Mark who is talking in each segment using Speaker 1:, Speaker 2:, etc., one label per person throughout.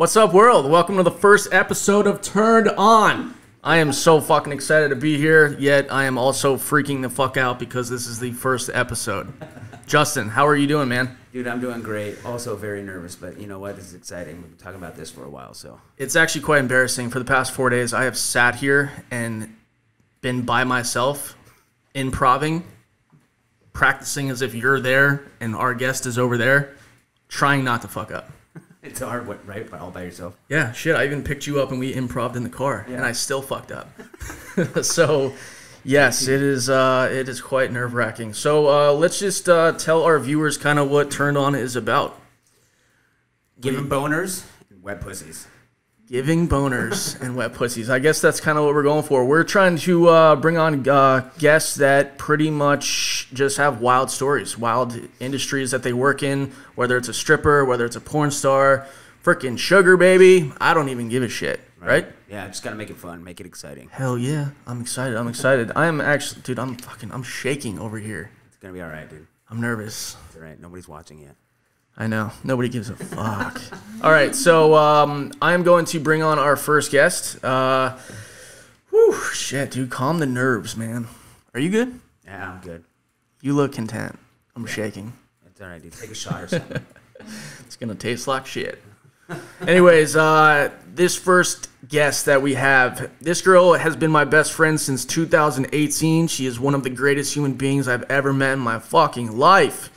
Speaker 1: What's up, world? Welcome to the first episode of Turned On. I am so fucking excited to be here, yet I am also freaking the fuck out because this is the first episode. Justin, how are you doing, man?
Speaker 2: Dude, I'm doing great. Also very nervous, but you know what? This is exciting. We've been talking about this for a while, so.
Speaker 1: It's actually quite embarrassing. For the past four days, I have sat here and been by myself, improving, practicing as if you're there and our guest is over there, trying not to fuck up.
Speaker 2: It's hard, what, right? All by yourself.
Speaker 1: Yeah, shit. I even picked you up and we improved in the car, and I still fucked up. so, yes, it is. Uh, it is quite nerve wracking. So uh, let's just uh, tell our viewers kind of what Turned On is about.
Speaker 2: Giving boners wet pussies.
Speaker 1: Giving boners and wet pussies. I guess that's kind of what we're going for. We're trying to uh, bring on uh, guests that pretty much just have wild stories, wild industries that they work in, whether it's a stripper, whether it's a porn star, freaking sugar baby. I don't even give a shit, right?
Speaker 2: Yeah, just gotta make it fun, make it exciting.
Speaker 1: Hell yeah. I'm excited. I'm excited. I am actually, dude, I'm fucking, I'm shaking over here.
Speaker 2: It's gonna be alright, dude.
Speaker 1: I'm nervous.
Speaker 2: It's alright. Nobody's watching yet.
Speaker 1: I know. Nobody gives a fuck. All right, so um, I'm going to bring on our first guest. Uh, whew, shit, dude, calm the nerves, man. Are you good?
Speaker 2: Yeah, I'm good.
Speaker 1: You look content. I'm shaking.
Speaker 2: It's alright, dude. Take a shot or something.
Speaker 1: It's gonna taste like shit. Anyways, uh, this first guest that we have, this girl has been my best friend since 2018. She is one of the greatest human beings I've ever met in my fucking life.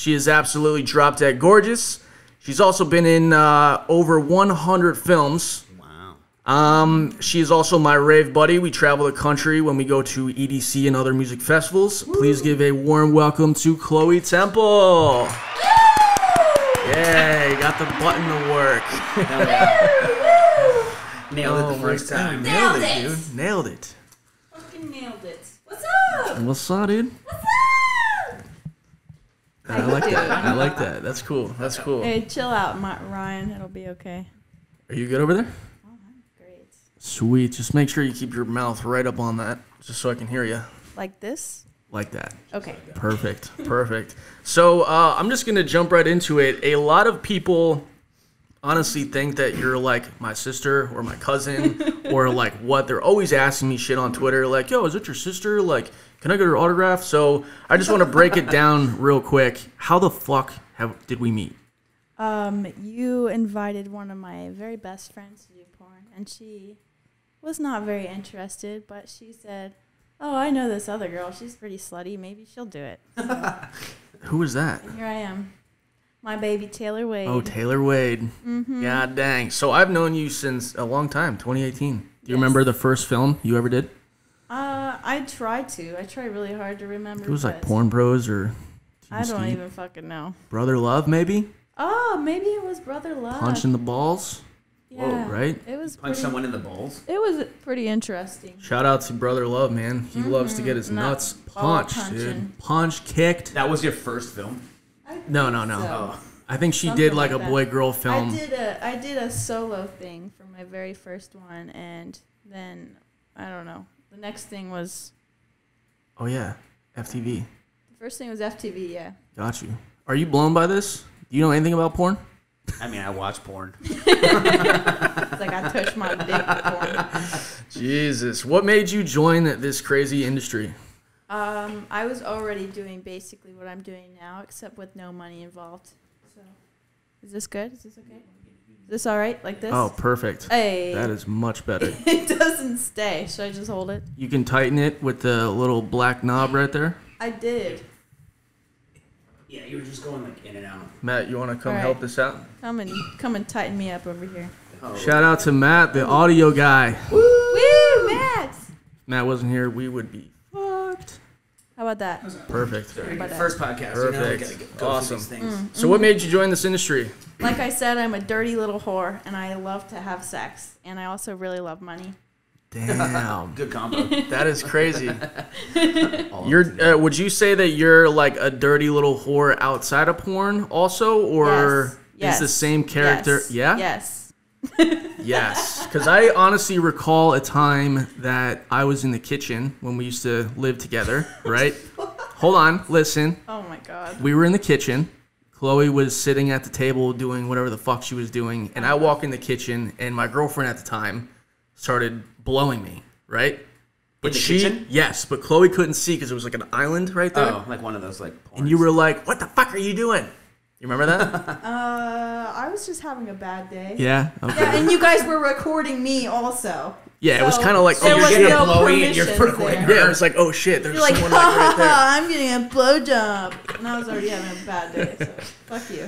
Speaker 1: She is absolutely drop dead gorgeous. She's also been in uh, over 100 films.
Speaker 2: wow.
Speaker 1: Um, she is also my rave buddy. We travel the country when we go to EDC and other music festivals. Please give a warm welcome to Chloe Temple. Yeah, you got the button to work.
Speaker 2: Nailed it
Speaker 1: Oh
Speaker 2: the first time.
Speaker 1: Nailed it,
Speaker 3: it.
Speaker 1: dude. Nailed it.
Speaker 3: Fucking nailed it. What's up?
Speaker 1: What's up, dude?
Speaker 3: What's up?
Speaker 1: I like that. I like that. That's cool. That's cool.
Speaker 4: Hey, chill out, Ma- Ryan. It'll be okay.
Speaker 1: Are you good over there?
Speaker 4: Great.
Speaker 1: Sweet. Just make sure you keep your mouth right up on that, just so I can hear you.
Speaker 4: Like this?
Speaker 1: Like that.
Speaker 4: Okay.
Speaker 1: Perfect. Perfect. So uh, I'm just gonna jump right into it. A lot of people honestly think that you're like my sister or my cousin or like what. They're always asking me shit on Twitter, like, "Yo, is it your sister? Like, can I get her autograph?" So I just want to break it down real quick. How the fuck have did we meet?
Speaker 4: Um, you invited one of my very best friends to do porn, and she was not very interested, but she said, "Oh, I know this other girl. She's pretty slutty. Maybe she'll do it."
Speaker 1: Who was that?
Speaker 4: And here I am, my baby Taylor Wade.
Speaker 1: Oh, Taylor Wade.
Speaker 4: mm-hmm.
Speaker 1: God dang. So I've known you since a long time, 2018. Do you
Speaker 4: Yes.
Speaker 1: remember the first film you ever did?
Speaker 4: Uh, I try to. I try really hard to remember.
Speaker 1: It was like Porn Bros or
Speaker 4: I don't
Speaker 1: Ski.
Speaker 4: even fucking know.
Speaker 1: Brother Love, maybe?
Speaker 4: Oh, maybe it was Brother Love.
Speaker 1: Punch in the balls,
Speaker 4: yeah,
Speaker 1: right?
Speaker 4: It was
Speaker 2: Punch
Speaker 4: pretty,
Speaker 2: someone in the balls.
Speaker 4: It was pretty interesting.
Speaker 1: Shout out to Brother Love, man. He loves to get his. Nuts punched, dude. Punch, kicked.
Speaker 2: That was your first film?
Speaker 1: No, no, no.
Speaker 4: So,
Speaker 2: Oh.
Speaker 1: I think she
Speaker 4: Something
Speaker 1: did like,
Speaker 4: like
Speaker 1: a boy girl film.
Speaker 4: I did a I did a solo thing for my very first one, and then I don't know. The next thing was
Speaker 1: Oh, yeah. FTV.
Speaker 4: the first thing was FTV. Yeah,
Speaker 1: Got you. Are you blown by this? Do you know anything about porn?
Speaker 2: I mean, I watch porn.
Speaker 4: it's like I touched my dick. Before.
Speaker 1: Jesus. What made you join this crazy industry?
Speaker 4: Um, I was already doing basically what I'm doing now, except with no money involved. So, is this good? Is this okay? Is this all right? Like this?
Speaker 1: Oh, perfect.
Speaker 4: Hey.
Speaker 1: That is much better.
Speaker 4: it doesn't stay. Should I just hold it?
Speaker 1: You can tighten it with the little black knob right there.
Speaker 4: I did.
Speaker 2: Yeah, you were just going like in and out.
Speaker 1: Matt, you want to come
Speaker 4: All right.
Speaker 1: help this out?
Speaker 4: Come and come and tighten me up over here.
Speaker 2: Oh.
Speaker 1: Shout out to Matt, the audio guy.
Speaker 4: Woo, Matt!
Speaker 1: Matt wasn't here, we would be fucked.
Speaker 4: How about that?
Speaker 1: Perfect.
Speaker 4: about that?
Speaker 2: First podcast. You know,
Speaker 1: Perfect.
Speaker 2: gotta go
Speaker 1: Awesome.
Speaker 2: these things.
Speaker 1: So, what made you join this industry?
Speaker 4: Like I said, I'm a dirty little whore, and I love to have sex, and I also really love money.
Speaker 1: Damn,
Speaker 2: Good combo.
Speaker 1: that is crazy. You're, uh, would you say that you're like a dirty little whore outside of porn, also, or
Speaker 4: Yes.
Speaker 1: is the same character?
Speaker 4: Yes.
Speaker 1: Yeah.
Speaker 4: Yes.
Speaker 1: Yes, because I honestly recall a time that I was in the kitchen when we used to live together, right? Hold on, listen.
Speaker 4: Oh my god.
Speaker 1: We were in the kitchen Chloe was sitting at the table doing whatever the fuck she was doing, and I walk in the kitchen, and my girlfriend at the time started blowing me, right? But
Speaker 2: the
Speaker 1: she,
Speaker 2: kitchen?
Speaker 1: yes, but Chloe couldn't see because it was like an island right there,
Speaker 2: Oh, like one of those like.
Speaker 1: and you were like, "What the fuck are you doing?" You remember that?
Speaker 4: Uh, I was just having a bad day.
Speaker 1: yeah. Okay.
Speaker 4: Yeah, and you guys were recording me also.
Speaker 1: Yeah, it was kind of like, oh,
Speaker 2: you're
Speaker 4: was
Speaker 1: shit.
Speaker 2: getting a
Speaker 4: no
Speaker 2: blowy and you're recording
Speaker 4: there.
Speaker 1: Yeah, it was like, oh shit, there's
Speaker 4: You're like,
Speaker 1: someone like right there.
Speaker 4: I'm getting a blowjob, and I was already having a bad day. So fuck you.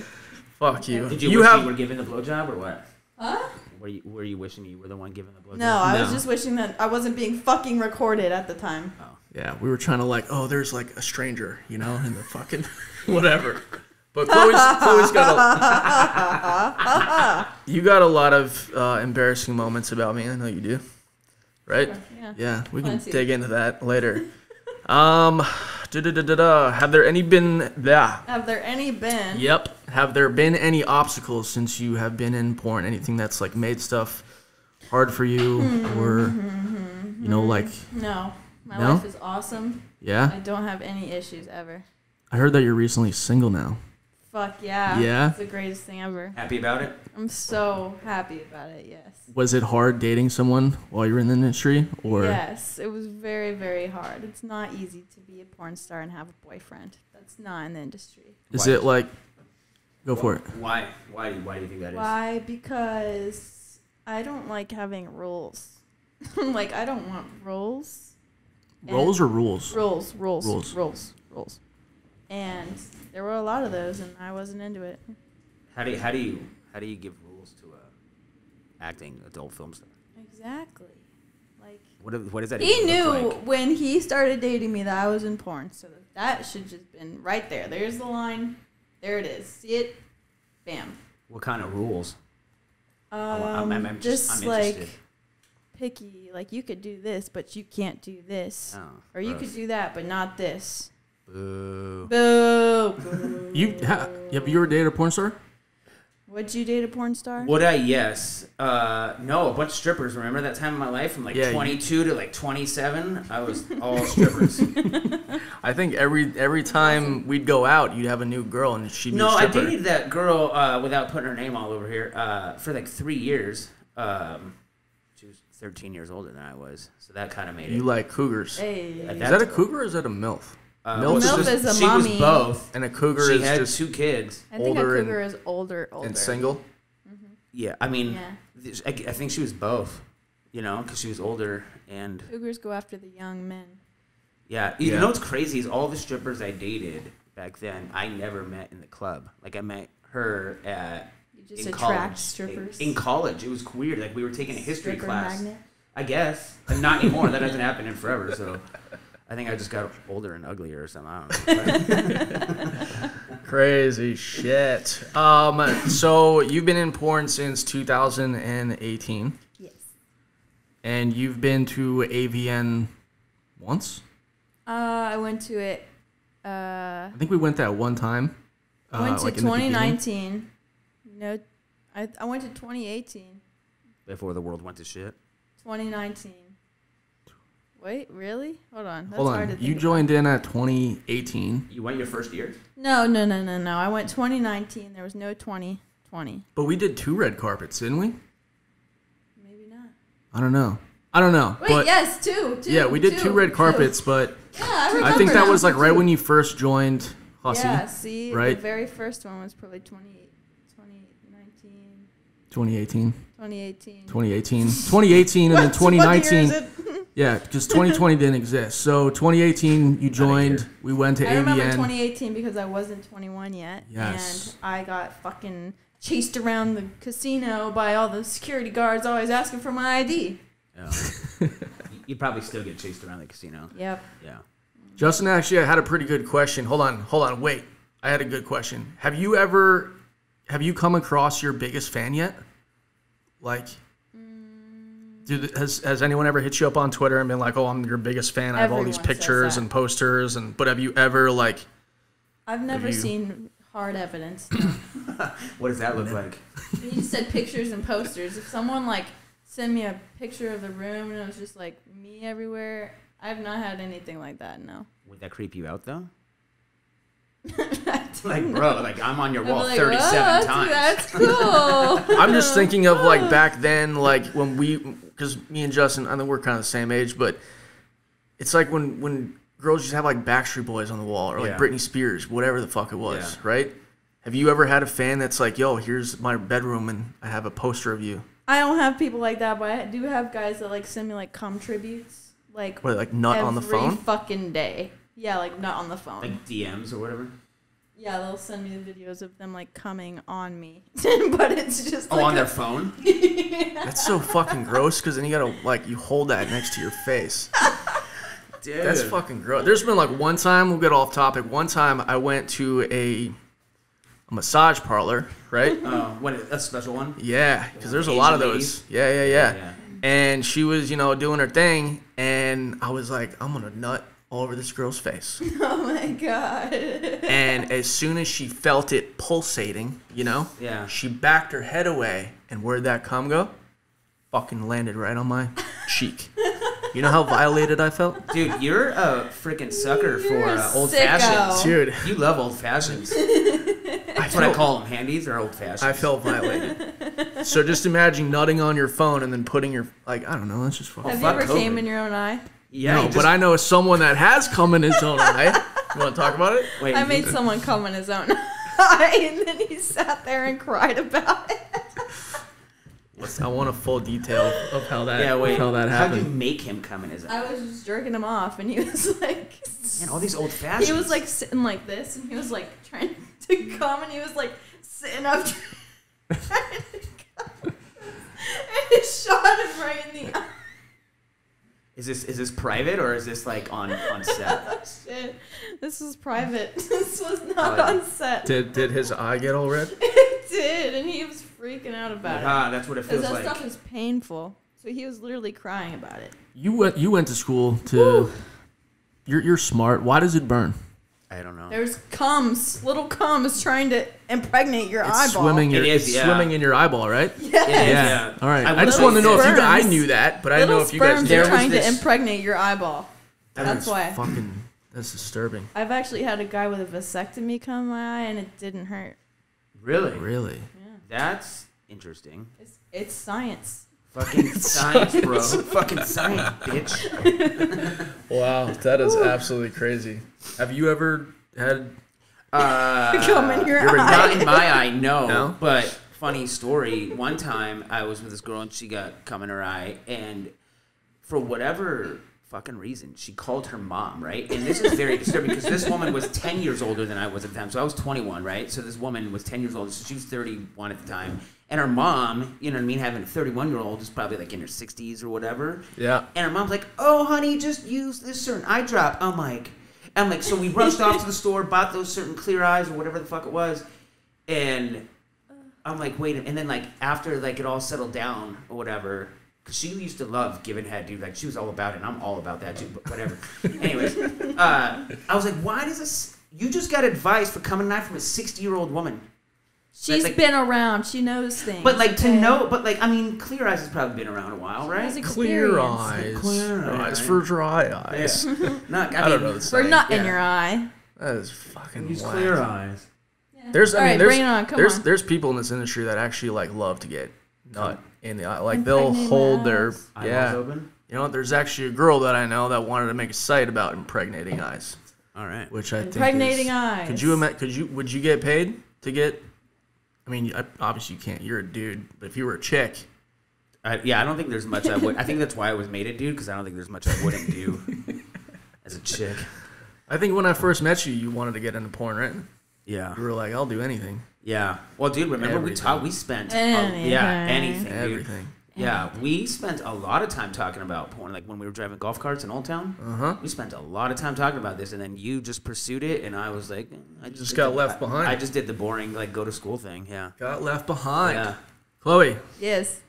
Speaker 1: Fuck you.
Speaker 2: Did you,
Speaker 1: you
Speaker 2: wish
Speaker 1: have
Speaker 2: you were giving the blowjob or what?
Speaker 4: Huh?
Speaker 2: Were you were you wishing you were the one giving the blowjob?
Speaker 4: No, I was just wishing that I wasn't being fucking recorded at the time. Oh.
Speaker 1: Yeah, we were trying to like, oh, there's like a stranger, you know, in the fucking whatever. But Chloe's, Chloe's got a. you got a lot of uh, embarrassing moments about me. I know you do, right?
Speaker 4: Yeah.
Speaker 1: Yeah, we can dig into that later. Um, da-da-da-da-da. have there any been? Yeah.
Speaker 4: Have there any been?
Speaker 1: Yep. Have there been any obstacles since you have been in porn? Anything that's like made stuff hard for you, or you know, like
Speaker 4: No. My
Speaker 1: No?
Speaker 4: life is awesome.
Speaker 1: yeah?
Speaker 4: I don't have any issues ever.
Speaker 1: I heard that you're recently single now.
Speaker 4: Fuck yeah.
Speaker 1: Yeah?
Speaker 4: It's the greatest thing ever.
Speaker 2: Happy about it?
Speaker 4: I'm so happy about it, yes.
Speaker 1: Was it hard dating someone while you were in the industry, or
Speaker 4: Yes, it was very, very hard. It's not easy to be a porn star and have a boyfriend. That's not in the industry.
Speaker 1: is
Speaker 2: Why?
Speaker 1: it like? Go for it.
Speaker 2: Why? Why? Why do you think that is?
Speaker 4: Why? Because I don't like having rules. like, I don't want rules. And-
Speaker 1: Roles or rules?
Speaker 4: Rules, rules,
Speaker 1: Rules.
Speaker 4: rules, rules. And there were a lot of those, and I wasn't into it.
Speaker 2: How do you, how do you how do you give rules to a acting adult film star?
Speaker 4: Exactly. Like,
Speaker 2: What what does that?
Speaker 4: he
Speaker 2: even
Speaker 4: knew
Speaker 2: like?
Speaker 4: when he started dating me that I was in porn, so that should just been right there. There's the line. There it is. See it? Bam.
Speaker 2: What kind of rules?
Speaker 4: Um,
Speaker 2: I'm- I'm- I'm
Speaker 4: just,
Speaker 2: just- I'm
Speaker 4: like picky. Like you could do this, but you can't do this,
Speaker 2: Oh,
Speaker 4: or you could do that, but not this.
Speaker 2: Boo.
Speaker 4: Boo. Boo.
Speaker 1: You ha- have you ever dated a porn star?
Speaker 4: Would you date a porn star?
Speaker 2: Would I? Yes. Uh, no, a bunch of strippers. Remember that time in my life from like
Speaker 1: Yeah, you-
Speaker 2: 22 to like 27? I was all strippers.
Speaker 1: I think every every time we'd go out, you'd have a new girl, and she'd be
Speaker 2: no,
Speaker 1: a
Speaker 2: I
Speaker 1: stripper.
Speaker 2: dated that girl uh, without putting her name all over here uh, for like three years. Um, she was 13 years older than I was, so that kind of made it.
Speaker 1: You like cougars?
Speaker 4: Hey.
Speaker 1: Is
Speaker 2: that-
Speaker 1: that a cougar or is that a milf?
Speaker 2: Uh,
Speaker 1: MILF
Speaker 2: well,
Speaker 1: is
Speaker 2: she
Speaker 4: just-
Speaker 2: was-
Speaker 4: a
Speaker 2: she was both.
Speaker 1: And a cougar
Speaker 2: She
Speaker 1: is
Speaker 2: had
Speaker 1: just
Speaker 2: two kids.
Speaker 4: I think a
Speaker 1: older and-
Speaker 4: cougar is older, older.
Speaker 1: and single.
Speaker 2: Yeah, I mean,
Speaker 4: Yeah.
Speaker 2: th- I, I think she was both. You know, because she was older and
Speaker 4: Cougars go after the young men.
Speaker 2: Yeah, you
Speaker 1: Yeah.
Speaker 2: know what's crazy is all the strippers I dated back then, I never met in the club. Like I met her at
Speaker 4: You just
Speaker 2: in
Speaker 4: attract
Speaker 2: college.
Speaker 4: strippers.
Speaker 2: In college, it was weird. Like we were taking a history
Speaker 4: Stripper
Speaker 2: class.
Speaker 4: magnet.
Speaker 2: I guess, and not anymore. that hasn't happened in forever. So I think I just got older and uglier or something. I don't know.
Speaker 1: Crazy shit. Um, so you've been in porn since 2018,
Speaker 4: Yes.
Speaker 1: and you've been to AVN once.
Speaker 4: Uh, I went to it. Uh,
Speaker 1: I think we went that one time.
Speaker 4: I went
Speaker 1: uh,
Speaker 4: to
Speaker 1: like in the beginning.
Speaker 4: 2019. No, I I went to 2018.
Speaker 2: Before the world went to shit.
Speaker 4: 2019. Wait, really? Hold on. That's
Speaker 1: Hold
Speaker 4: hard to
Speaker 1: on,
Speaker 4: think
Speaker 1: you
Speaker 4: about.
Speaker 1: joined in at 2018,
Speaker 2: You went your first year.
Speaker 4: No, no, no, no, no. I went 2019. There was no 2020.
Speaker 1: but we did two red carpets, didn't we?
Speaker 4: Maybe not.
Speaker 1: I don't know. I don't know.
Speaker 4: Wait,
Speaker 1: but
Speaker 4: yes, two, two.
Speaker 1: yeah, we did two, red carpets, but
Speaker 4: Yeah, I remember.
Speaker 1: I think that
Speaker 4: now.
Speaker 1: was like right when you first joined Hussie,
Speaker 4: Yeah, see,
Speaker 1: right?
Speaker 4: the very first one was probably 20, 2019,
Speaker 1: 2018,
Speaker 4: 2018.
Speaker 1: 2018, 2018, and then
Speaker 4: What- what year
Speaker 1: 2019.
Speaker 4: Is it?
Speaker 1: Yeah, because 2020 didn't exist. So 2018, you joined. We went to
Speaker 4: I remember 2018 because I wasn't 21 yet.
Speaker 1: Yes.
Speaker 4: And I got fucking chased around the casino by all the security guards always asking for my ID.
Speaker 2: Yeah. You'd probably still get chased around the casino.
Speaker 4: Yep.
Speaker 2: Yeah.
Speaker 1: Justin, actually, I had a pretty good question. Hold on, hold on, wait. I had a good question. Have you ever, have you come across your biggest fan yet? Like, dude, has has anyone ever hit you up on Twitter and been like, "Oh, I'm your biggest fan. I have all these pictures and posters." And but have you ever like,
Speaker 4: I've never
Speaker 1: you-
Speaker 4: seen hard evidence.
Speaker 2: What does that look like?
Speaker 4: you just said pictures and posters. If someone like sent me a picture of the room and it was just like me everywhere, I've not had anything like that. No.
Speaker 2: Would that creep you out though?
Speaker 4: I
Speaker 2: like, bro, like I'm on your
Speaker 4: I'd be
Speaker 2: wall
Speaker 4: like,
Speaker 2: 37
Speaker 4: "Oh, that's,
Speaker 2: times.
Speaker 4: That's cool.
Speaker 1: I'm just thinking of like back then, like when we, because me and Justin, I think we're kind of the same age, but it's like when when girls used to have like Backstreet Boys on the wall or like
Speaker 2: Yeah.
Speaker 1: Britney Spears, whatever the fuck it was,
Speaker 2: Yeah.
Speaker 1: right? Have you ever had a fan that's like, "Yo, here's my bedroom and I have a poster of you,"
Speaker 4: I don't have people like that, but I do have guys that like send me like cum tributes, like
Speaker 1: what, like nut
Speaker 4: every
Speaker 1: on the phone?
Speaker 4: fucking day. Yeah, like not on the phone.
Speaker 2: Like DMs or whatever.
Speaker 4: yeah, they'll send me the videos of them like coming on me, but it's just
Speaker 2: Oh,
Speaker 4: like
Speaker 2: on
Speaker 4: a-
Speaker 2: their phone?
Speaker 1: That's so fucking gross because then you gotta like you hold that next to your face.
Speaker 2: Dude.
Speaker 1: That's fucking gross. There's been like one time we'll get off topic. One time I went to a, a massage parlor, right?
Speaker 2: Oh, what, a special one?
Speaker 1: Yeah, because there's a lot of
Speaker 2: Asian
Speaker 1: those. Yeah, yeah, yeah,
Speaker 2: Yeah.
Speaker 1: And she was, you know, doing her thing, and I was like, I'm gonna nut all over this girl's face.
Speaker 4: oh my god.
Speaker 1: and as soon as she felt it pulsating, you know,
Speaker 2: Yeah.
Speaker 1: she backed her head away, and where'd that cum go? Fucking landed right on my cheek. You know how violated I felt,
Speaker 2: Dude, you're a freaking sucker for
Speaker 4: You're a
Speaker 2: uh, old
Speaker 4: sicko.
Speaker 2: fashions.
Speaker 1: dude.
Speaker 2: You love old fashions.
Speaker 1: I
Speaker 2: That's what I call them. Handies or old fashions.
Speaker 1: I felt violated. so just imagine nutting on your phone and then putting your like I don't know. That's just fucking.
Speaker 4: have you
Speaker 2: fuck
Speaker 4: ever came
Speaker 2: COVID.
Speaker 4: in your own eye?
Speaker 2: Yeah,
Speaker 1: no,
Speaker 2: you
Speaker 1: but I know someone that has come in his own eye. You want to talk about it?
Speaker 2: Wait,
Speaker 4: I made someone come in his own eye, and then he sat there and cried about it.
Speaker 1: I want a full detail of how that
Speaker 2: Yeah, wait.
Speaker 1: how that
Speaker 2: How'd you make him come in his eye?
Speaker 4: I was just jerking him off, and he was like,
Speaker 2: Man, all these old fashions.
Speaker 4: he was like sitting like this, and he was like trying to come, and he was like sitting up, trying to come, and it shot him right in the eye.
Speaker 2: Is this is this private or is this like on on set?
Speaker 4: Oh shit! This was private. This was
Speaker 2: Oh,
Speaker 4: not
Speaker 2: yeah.
Speaker 4: on set.
Speaker 1: Did did his eye get all red?
Speaker 4: It did, and he was freaking out about it.
Speaker 2: Ah, that's what it
Speaker 4: Because
Speaker 2: feels
Speaker 4: that
Speaker 2: like.
Speaker 4: That stuff is painful. So he was literally crying about it.
Speaker 1: You went you went to school to. You're you're smart. Why does it burn?
Speaker 2: I don't know.
Speaker 4: There's cums, little cums trying to impregnate your
Speaker 1: It's
Speaker 4: eyeball.
Speaker 1: swimming.
Speaker 2: It
Speaker 1: in- it's
Speaker 2: yeah.
Speaker 1: swimming in your eyeball, right?
Speaker 4: Yes.
Speaker 1: Yeah.
Speaker 2: yeah.
Speaker 1: All right.
Speaker 2: I
Speaker 1: I, just wanted to know if you I knew that, but I didn't know if you guys
Speaker 4: sperms
Speaker 1: did.
Speaker 4: are
Speaker 2: There
Speaker 4: trying
Speaker 2: this-
Speaker 4: to impregnate your eyeball.
Speaker 1: That
Speaker 4: That's why.
Speaker 1: Fucking. That's disturbing.
Speaker 4: I've actually had a guy with a vasectomy come in my eye, and it didn't hurt.
Speaker 2: Really?
Speaker 1: Really. Yeah.
Speaker 2: That's interesting.
Speaker 4: It's, it's science.
Speaker 2: Fucking science, bro. Fucking science, bitch.
Speaker 1: Wow, that is absolutely crazy. Have you ever had?
Speaker 2: Uh,
Speaker 4: Come in your eye.
Speaker 2: Not in my eye, no.
Speaker 1: No?
Speaker 2: But funny story. One time I was with this girl and she got cum in her eye, and for whatever fucking reason, she called her mom, right? And this is very disturbing because this woman was 10 years older than I was at the time. So I was 21, right? So this woman was 10 years old. So she was 31 at the time. And her mom, you know what I mean, having a 31 year old is probably like in her 60s or whatever.
Speaker 1: Yeah.
Speaker 2: And her mom's like, "Oh, honey, just use this certain eye drop." I'm like, I'm like, so we rushed off to the store, bought those certain clear eyes or whatever the fuck it was, and I'm like, wait, and then like after like it all settled down or whatever, because she used to love giving head, dude. Like she was all about it, and I'm all about that too. But whatever. Anyways, uh, I was like, why does this? You just got advice for coming at from a 60 year old woman.
Speaker 4: She's
Speaker 2: like-
Speaker 4: been around. She knows things.
Speaker 2: But like to know, but like I mean, Clear Eyes has probably been around a while,
Speaker 4: She has
Speaker 2: right?
Speaker 1: Clear eyes.
Speaker 2: Clear
Speaker 1: eyes
Speaker 2: eyes.
Speaker 1: for dry eyes.
Speaker 2: Not, I,
Speaker 1: I
Speaker 2: mean,
Speaker 1: don't know the
Speaker 4: For
Speaker 1: saying.
Speaker 4: nut in your eye.
Speaker 1: That is fucking
Speaker 2: Use
Speaker 1: whack.
Speaker 2: Clear Eyes.
Speaker 1: There's, I
Speaker 4: All
Speaker 1: mean,
Speaker 4: right,
Speaker 1: there's,
Speaker 4: bring it on. Come
Speaker 1: there's,
Speaker 4: on.
Speaker 1: there's people in this industry that actually like love to get nut in the eye. Like
Speaker 4: Impregnate
Speaker 1: they'll hold their,
Speaker 4: eyes.
Speaker 1: Yeah.
Speaker 2: open.
Speaker 1: You know, there's actually a girl that I know that wanted to make a site about impregnating eyes,
Speaker 2: All right.
Speaker 1: which I think
Speaker 4: Impregnating eyes.
Speaker 1: Could you ima- Could you? Would you get paid to get? I mean, obviously you can't. You're a dude, but if you were a chick,
Speaker 2: I, yeah, I don't think there's much I would. I think that's why I was made a dude because I don't think there's much I wouldn't do as a chick.
Speaker 1: I think when I first met you, you wanted to get into porn, right?
Speaker 2: Yeah.
Speaker 1: You were like, I'll do anything,
Speaker 2: Yeah. Well, dude, remember we
Speaker 1: Everything.
Speaker 2: talked. We spent. a- yeah, anything. dude.
Speaker 1: everything.
Speaker 2: Yeah, we spent a lot of time talking about porn. Like when we were driving golf carts in Old Town,
Speaker 1: Uh huh.
Speaker 2: we spent a lot of time talking about this, and then you just pursued it, and I was like, eh, I just,
Speaker 1: Just got
Speaker 2: the-
Speaker 1: left
Speaker 2: I-
Speaker 1: behind.
Speaker 2: I just did the boring like go to school thing. Yeah.
Speaker 1: Got left behind.
Speaker 2: Yeah.
Speaker 1: Chloe,
Speaker 4: Yes.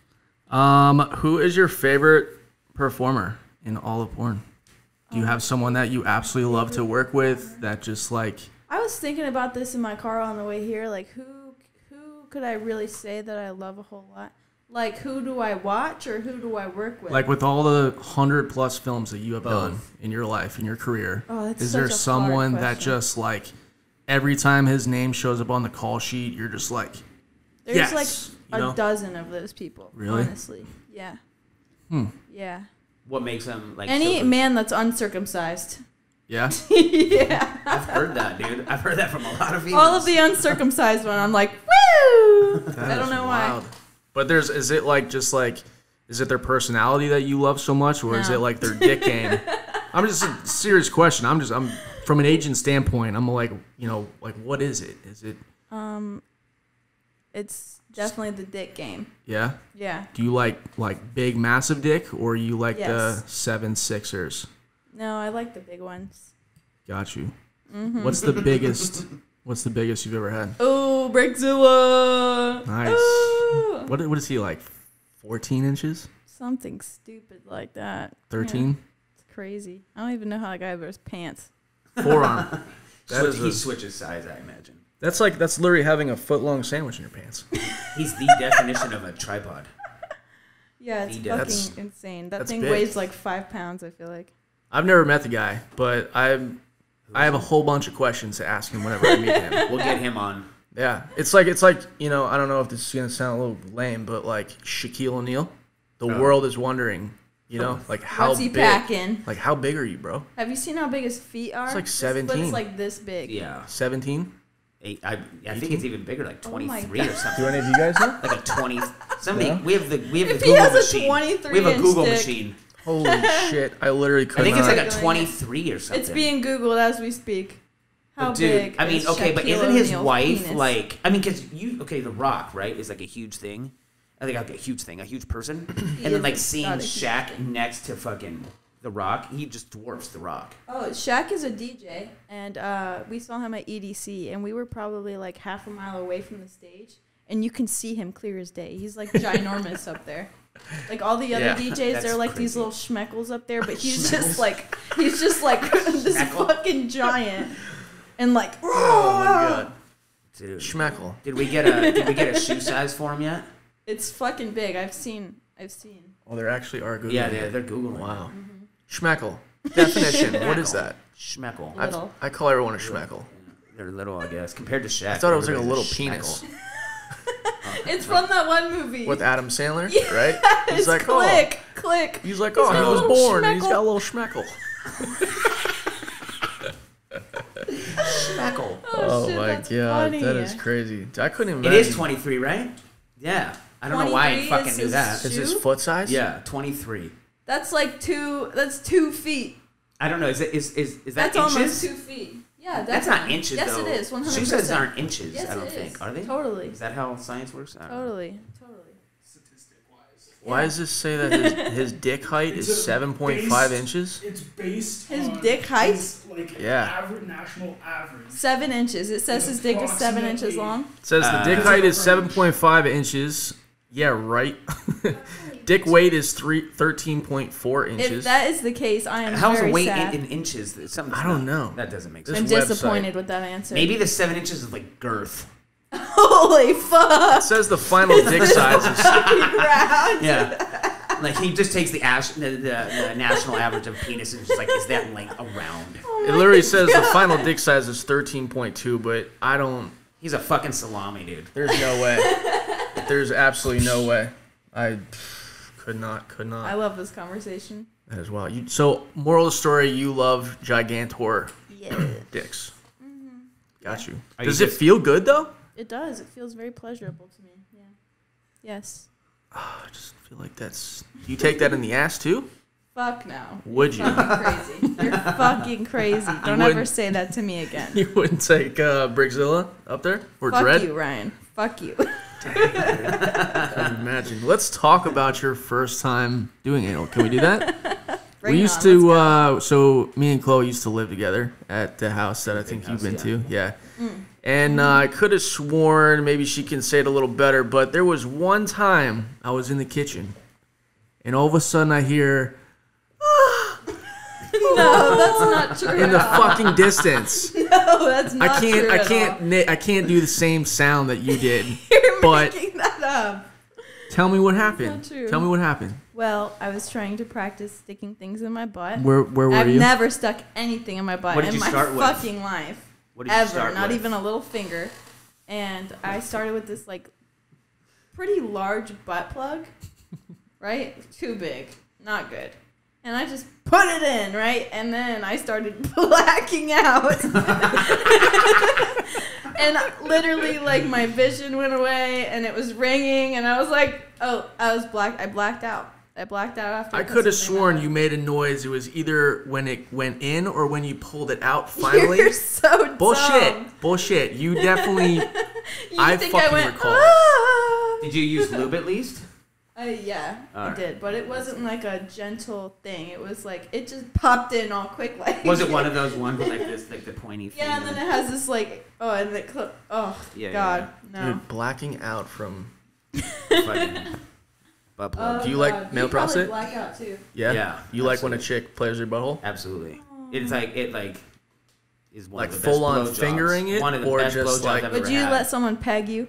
Speaker 1: um, who is your favorite performer in all of porn? Do you have someone that you absolutely love to work with that just like
Speaker 4: I was thinking about this in my car on the way here. Like, who who could I really say that I love a whole lot? Like, who do I watch or who do I work with?
Speaker 1: like with all the hundred plus films that you have
Speaker 2: Both.
Speaker 1: done in your life in your career?
Speaker 4: Oh, that's
Speaker 1: is
Speaker 4: such
Speaker 1: there
Speaker 4: a
Speaker 1: someone that just like every time his name shows up on the call sheet, you're just like,
Speaker 4: There's
Speaker 1: Yes,
Speaker 4: like
Speaker 1: you
Speaker 4: a
Speaker 1: know?
Speaker 4: dozen of those people.
Speaker 1: Really?
Speaker 4: Honestly. Yeah.
Speaker 1: Hmm.
Speaker 4: Yeah.
Speaker 2: What makes them like
Speaker 4: Any
Speaker 2: so-
Speaker 4: man that's uncircumcised.
Speaker 1: yeah,
Speaker 4: yeah.
Speaker 2: I've heard that, dude. I've heard that from a lot of people.
Speaker 4: All of the uncircumcised one, I'm like, woo! I don't
Speaker 1: is
Speaker 4: know
Speaker 1: wild.
Speaker 4: why.
Speaker 1: But there's, is it like just like, is it their personality that you love so much, or is it like their dick game? I'm just a serious question. I'm just, I'm from an agent standpoint. I'm like, you know, like what is it? Is it,
Speaker 4: Um, it's definitely the dick game.
Speaker 1: yeah?
Speaker 4: Yeah.
Speaker 1: Do you like like big massive dick, or you like the seven sixers?
Speaker 4: No, I like the big ones.
Speaker 1: Got you.
Speaker 4: Mm-hmm.
Speaker 1: What's the biggest? What's the biggest you've ever had?
Speaker 4: Oh, Brickzilla!
Speaker 1: Nice.
Speaker 4: Oh.
Speaker 1: What what is he like? 14 inches?
Speaker 4: Something stupid like that.
Speaker 1: 13?
Speaker 4: Yeah, it's crazy. I don't even know how that guy wears pants.
Speaker 1: Forearm. That
Speaker 2: Swi-
Speaker 1: is
Speaker 2: he
Speaker 1: a-
Speaker 2: switches size, I imagine.
Speaker 1: That's like that's literally having a foot long sandwich in your pants.
Speaker 2: He's the definition of a tripod.
Speaker 4: Yeah, it's
Speaker 2: He
Speaker 4: fucking.
Speaker 1: That's-
Speaker 4: insane. That thing
Speaker 1: big.
Speaker 4: weighs like five pounds. I feel like.
Speaker 1: I've never met the guy, but I'm I have a whole bunch of questions to ask him whenever I meet him.
Speaker 2: We'll get him on.
Speaker 1: Yeah, it's like it's like you know I don't know if this is gonna sound a little lame, but like Shaquille O'Neal, the
Speaker 2: Oh.
Speaker 1: world is wondering, you know, like how
Speaker 4: What's he
Speaker 1: big,
Speaker 4: packing?
Speaker 1: like how big are you, bro?
Speaker 4: Have you seen how big his feet are?
Speaker 1: It's like
Speaker 4: His
Speaker 1: 17.
Speaker 4: foot's like this big.
Speaker 2: Yeah.
Speaker 1: 17?
Speaker 2: Eight, I, I think it's even bigger, like
Speaker 4: Oh my
Speaker 2: 23 or something.
Speaker 1: Do any of you guys know?
Speaker 2: Like a 20. Somebody,
Speaker 1: Yeah.
Speaker 2: we have the we have
Speaker 4: If
Speaker 2: the
Speaker 4: he
Speaker 2: Google
Speaker 4: has a
Speaker 2: machine.
Speaker 4: 23
Speaker 2: we have a Google
Speaker 4: dick-
Speaker 2: machine.
Speaker 1: Holy shit! I literally could
Speaker 2: I think it's like a 23 or something.
Speaker 4: It's being googled as we speak. How
Speaker 2: But dude,
Speaker 4: big?
Speaker 2: I mean, okay, but isn't his
Speaker 4: O'Neal's
Speaker 2: wife
Speaker 4: penis?
Speaker 2: like? I mean, because you okay, The Rock, right, is like a huge thing. I think like a huge thing, a huge person, and then like seeing
Speaker 4: not a huge
Speaker 2: Shaq next to fucking The Rock, he just dwarfs The Rock.
Speaker 4: Oh, Shaq is a DJ, and uh, we saw him at EDC, and we were probably like half a mile away from the stage, and you can see him clear as day. He's like ginormous up there. Like all the other
Speaker 1: Yeah,
Speaker 4: DJs,
Speaker 2: that's
Speaker 4: they're like these
Speaker 2: crazy.
Speaker 4: little schmeckles up there, but he's just like he's just like this fucking giant, and like
Speaker 1: oh my god,
Speaker 2: Dude,
Speaker 1: Schmeckle.
Speaker 2: did we get a did we get a shoe size for him yet?
Speaker 4: it's fucking big. I've seen, I've seen.
Speaker 1: Oh, there actually are good.
Speaker 2: Yeah, they're, they're googling.
Speaker 1: Wow. Mm-hmm. Schmeckle. Definition. what is that?
Speaker 2: Schmeckle.
Speaker 1: I,
Speaker 4: Little.
Speaker 1: I call everyone a schmeckle.
Speaker 2: They're little, I guess, compared to Shaq.
Speaker 1: I thought it was like a little
Speaker 2: everybody's
Speaker 1: penis
Speaker 4: It's from that one movie.
Speaker 1: with Adam Sandler,
Speaker 4: Yes,
Speaker 1: right? He's like, oh,
Speaker 4: click, click.
Speaker 1: he's like, oh,
Speaker 4: got
Speaker 1: he was
Speaker 4: little
Speaker 1: born and he's
Speaker 4: schmeckle.
Speaker 1: got a little schmeckle.
Speaker 2: Schmeckle.
Speaker 1: Oh, oh,
Speaker 4: shit,
Speaker 1: my
Speaker 4: that's
Speaker 1: god,
Speaker 4: funny.
Speaker 1: that is crazy. I couldn't
Speaker 2: It
Speaker 1: imagine.
Speaker 2: is 23, right? Yeah. I don't know why I fucking
Speaker 4: is
Speaker 2: knew
Speaker 4: his
Speaker 2: that.
Speaker 1: Is his foot size?
Speaker 2: Yeah, 23.
Speaker 4: That's like two. That's two feet.
Speaker 2: I don't know. Is it is is, is that
Speaker 4: That's
Speaker 2: inches?
Speaker 4: almost two feet. Yeah,
Speaker 2: That's not inches
Speaker 4: Yes,
Speaker 2: though.
Speaker 4: it is. One hundred
Speaker 2: Shoe sizes
Speaker 4: percent.
Speaker 2: aren't inches.
Speaker 4: Yes,
Speaker 2: I don't
Speaker 4: it
Speaker 2: think.
Speaker 4: is.
Speaker 2: Are they?
Speaker 4: Totally.
Speaker 2: Is that how science works? I don't know.
Speaker 4: Totally. Totally.
Speaker 1: Why does this say that his, his dick height
Speaker 5: It's
Speaker 1: is
Speaker 5: a
Speaker 1: 7.5
Speaker 5: based-
Speaker 1: inches?
Speaker 5: It's based
Speaker 4: His
Speaker 5: on
Speaker 4: dick height?
Speaker 5: his, like
Speaker 1: Yeah.
Speaker 5: average national average.
Speaker 4: Seven inches. It says his dick is seven inches long.
Speaker 1: It says the dick
Speaker 2: Uh,
Speaker 1: height is 7.5 inches. Yeah, right. dick weight is three, 13.4
Speaker 4: If
Speaker 1: inches.
Speaker 4: that is the case, I am
Speaker 2: How's
Speaker 4: very
Speaker 2: a weight
Speaker 4: sad.
Speaker 2: in, in inches? It's Something
Speaker 1: I don't know.
Speaker 2: That doesn't make
Speaker 1: This
Speaker 2: sense.
Speaker 4: I'm
Speaker 1: website.
Speaker 4: disappointed with that answer.
Speaker 2: Maybe the seven inches is like girth.
Speaker 4: Holy fuck!
Speaker 1: it says the final dick size is
Speaker 4: Round.
Speaker 2: Yeah. like he just takes the, ash, the, the, the national average of penis and just like is that like around?
Speaker 4: Oh
Speaker 1: It literally says the final dick size is 13.2, but I don't.
Speaker 2: He's a fucking salami, dude.
Speaker 1: There's no way. There's absolutely no way. I could not, could not.
Speaker 4: I love this conversation.
Speaker 1: That as well. You, so, moral of the story: you love Gigantor mm-hmm.
Speaker 4: Yeah.
Speaker 1: dicks. Got you. Does
Speaker 2: you
Speaker 1: it
Speaker 2: just-
Speaker 1: feel good though?
Speaker 4: It does. It feels very pleasurable to me. Yeah. Yes.
Speaker 1: I just feel like that's. You take that in the ass too?
Speaker 4: Fuck no.
Speaker 1: Would you?
Speaker 4: Fucking crazy. You're fucking crazy. Don't ever say that to me again.
Speaker 1: You wouldn't take uh, Brickzilla up there or
Speaker 4: Fuck
Speaker 1: Dread?
Speaker 4: you, Ryan. Fuck you.
Speaker 1: I imagine. Let's talk about your first time doing anal. Can we do that?
Speaker 4: Bring
Speaker 1: we used
Speaker 4: on,
Speaker 1: to. Uh, so me and Chloe used to live together at the house that I think you've been
Speaker 2: yeah.
Speaker 1: to. Yeah.
Speaker 4: Mm.
Speaker 1: And uh, I could have sworn maybe she can say it a little better, but there was one time I was in the kitchen, and all of a sudden I hear.
Speaker 4: No, that's not true.
Speaker 1: in the fucking distance.
Speaker 4: no, that's not
Speaker 1: I can't.
Speaker 4: true
Speaker 1: I can't.
Speaker 4: all.
Speaker 1: I can't do the same sound that you did.
Speaker 4: You're
Speaker 1: but-
Speaker 4: making that up.
Speaker 1: Tell me what happened.
Speaker 4: true.
Speaker 1: Tell me what happened.
Speaker 4: Well, I was trying to practice sticking things in my butt.
Speaker 1: Where Where were
Speaker 4: I've
Speaker 1: you?
Speaker 4: never stuck anything in my butt in my
Speaker 2: with?
Speaker 4: fucking life.
Speaker 2: What did you
Speaker 4: ever, not
Speaker 2: with?
Speaker 4: even a little finger. And I started with this like pretty large butt plug, right? Too big, not good. And I just put it in, right? And then I started blacking out. and literally like my vision went away and it was ringing and I was like, "Oh, I was black I blacked out." I blacked out after
Speaker 1: I could have sworn
Speaker 4: on.
Speaker 1: you made a noise. It was either when it went in or when you pulled it out finally.
Speaker 4: You're so
Speaker 1: Bullshit.
Speaker 4: dumb.
Speaker 1: Bullshit. You definitely.
Speaker 4: You
Speaker 1: I
Speaker 4: think
Speaker 1: fucking
Speaker 4: I went,
Speaker 1: recall.
Speaker 4: "Ah."
Speaker 2: Did you use lube at least?
Speaker 4: Uh, yeah, I
Speaker 2: Alright.
Speaker 4: did, but it wasn't like a gentle thing. It was like it just popped in all quick, like.
Speaker 2: Was it one of those ones with like this, like the pointy thing?
Speaker 4: Yeah, and then it has this like oh, and the clip. Oh
Speaker 2: Yeah, yeah,
Speaker 4: God, no.
Speaker 1: Dude, blacking out from.
Speaker 2: Fucking butt plug.
Speaker 4: Oh,
Speaker 1: Do you like
Speaker 4: God.
Speaker 1: male
Speaker 4: You probably
Speaker 1: prostate?
Speaker 4: Black out too.
Speaker 1: Yeah.
Speaker 2: Yeah,
Speaker 1: You like when a chick plays your butthole?
Speaker 2: Absolutely. It's like it like is one
Speaker 1: Like
Speaker 2: of the best
Speaker 1: full-on
Speaker 2: blowjobs.
Speaker 1: fingering it,
Speaker 2: one of the
Speaker 1: or
Speaker 2: best
Speaker 1: just
Speaker 2: blowjobs
Speaker 1: like-
Speaker 2: I've
Speaker 4: Would
Speaker 2: ever
Speaker 4: you
Speaker 2: had.
Speaker 4: let someone peg you?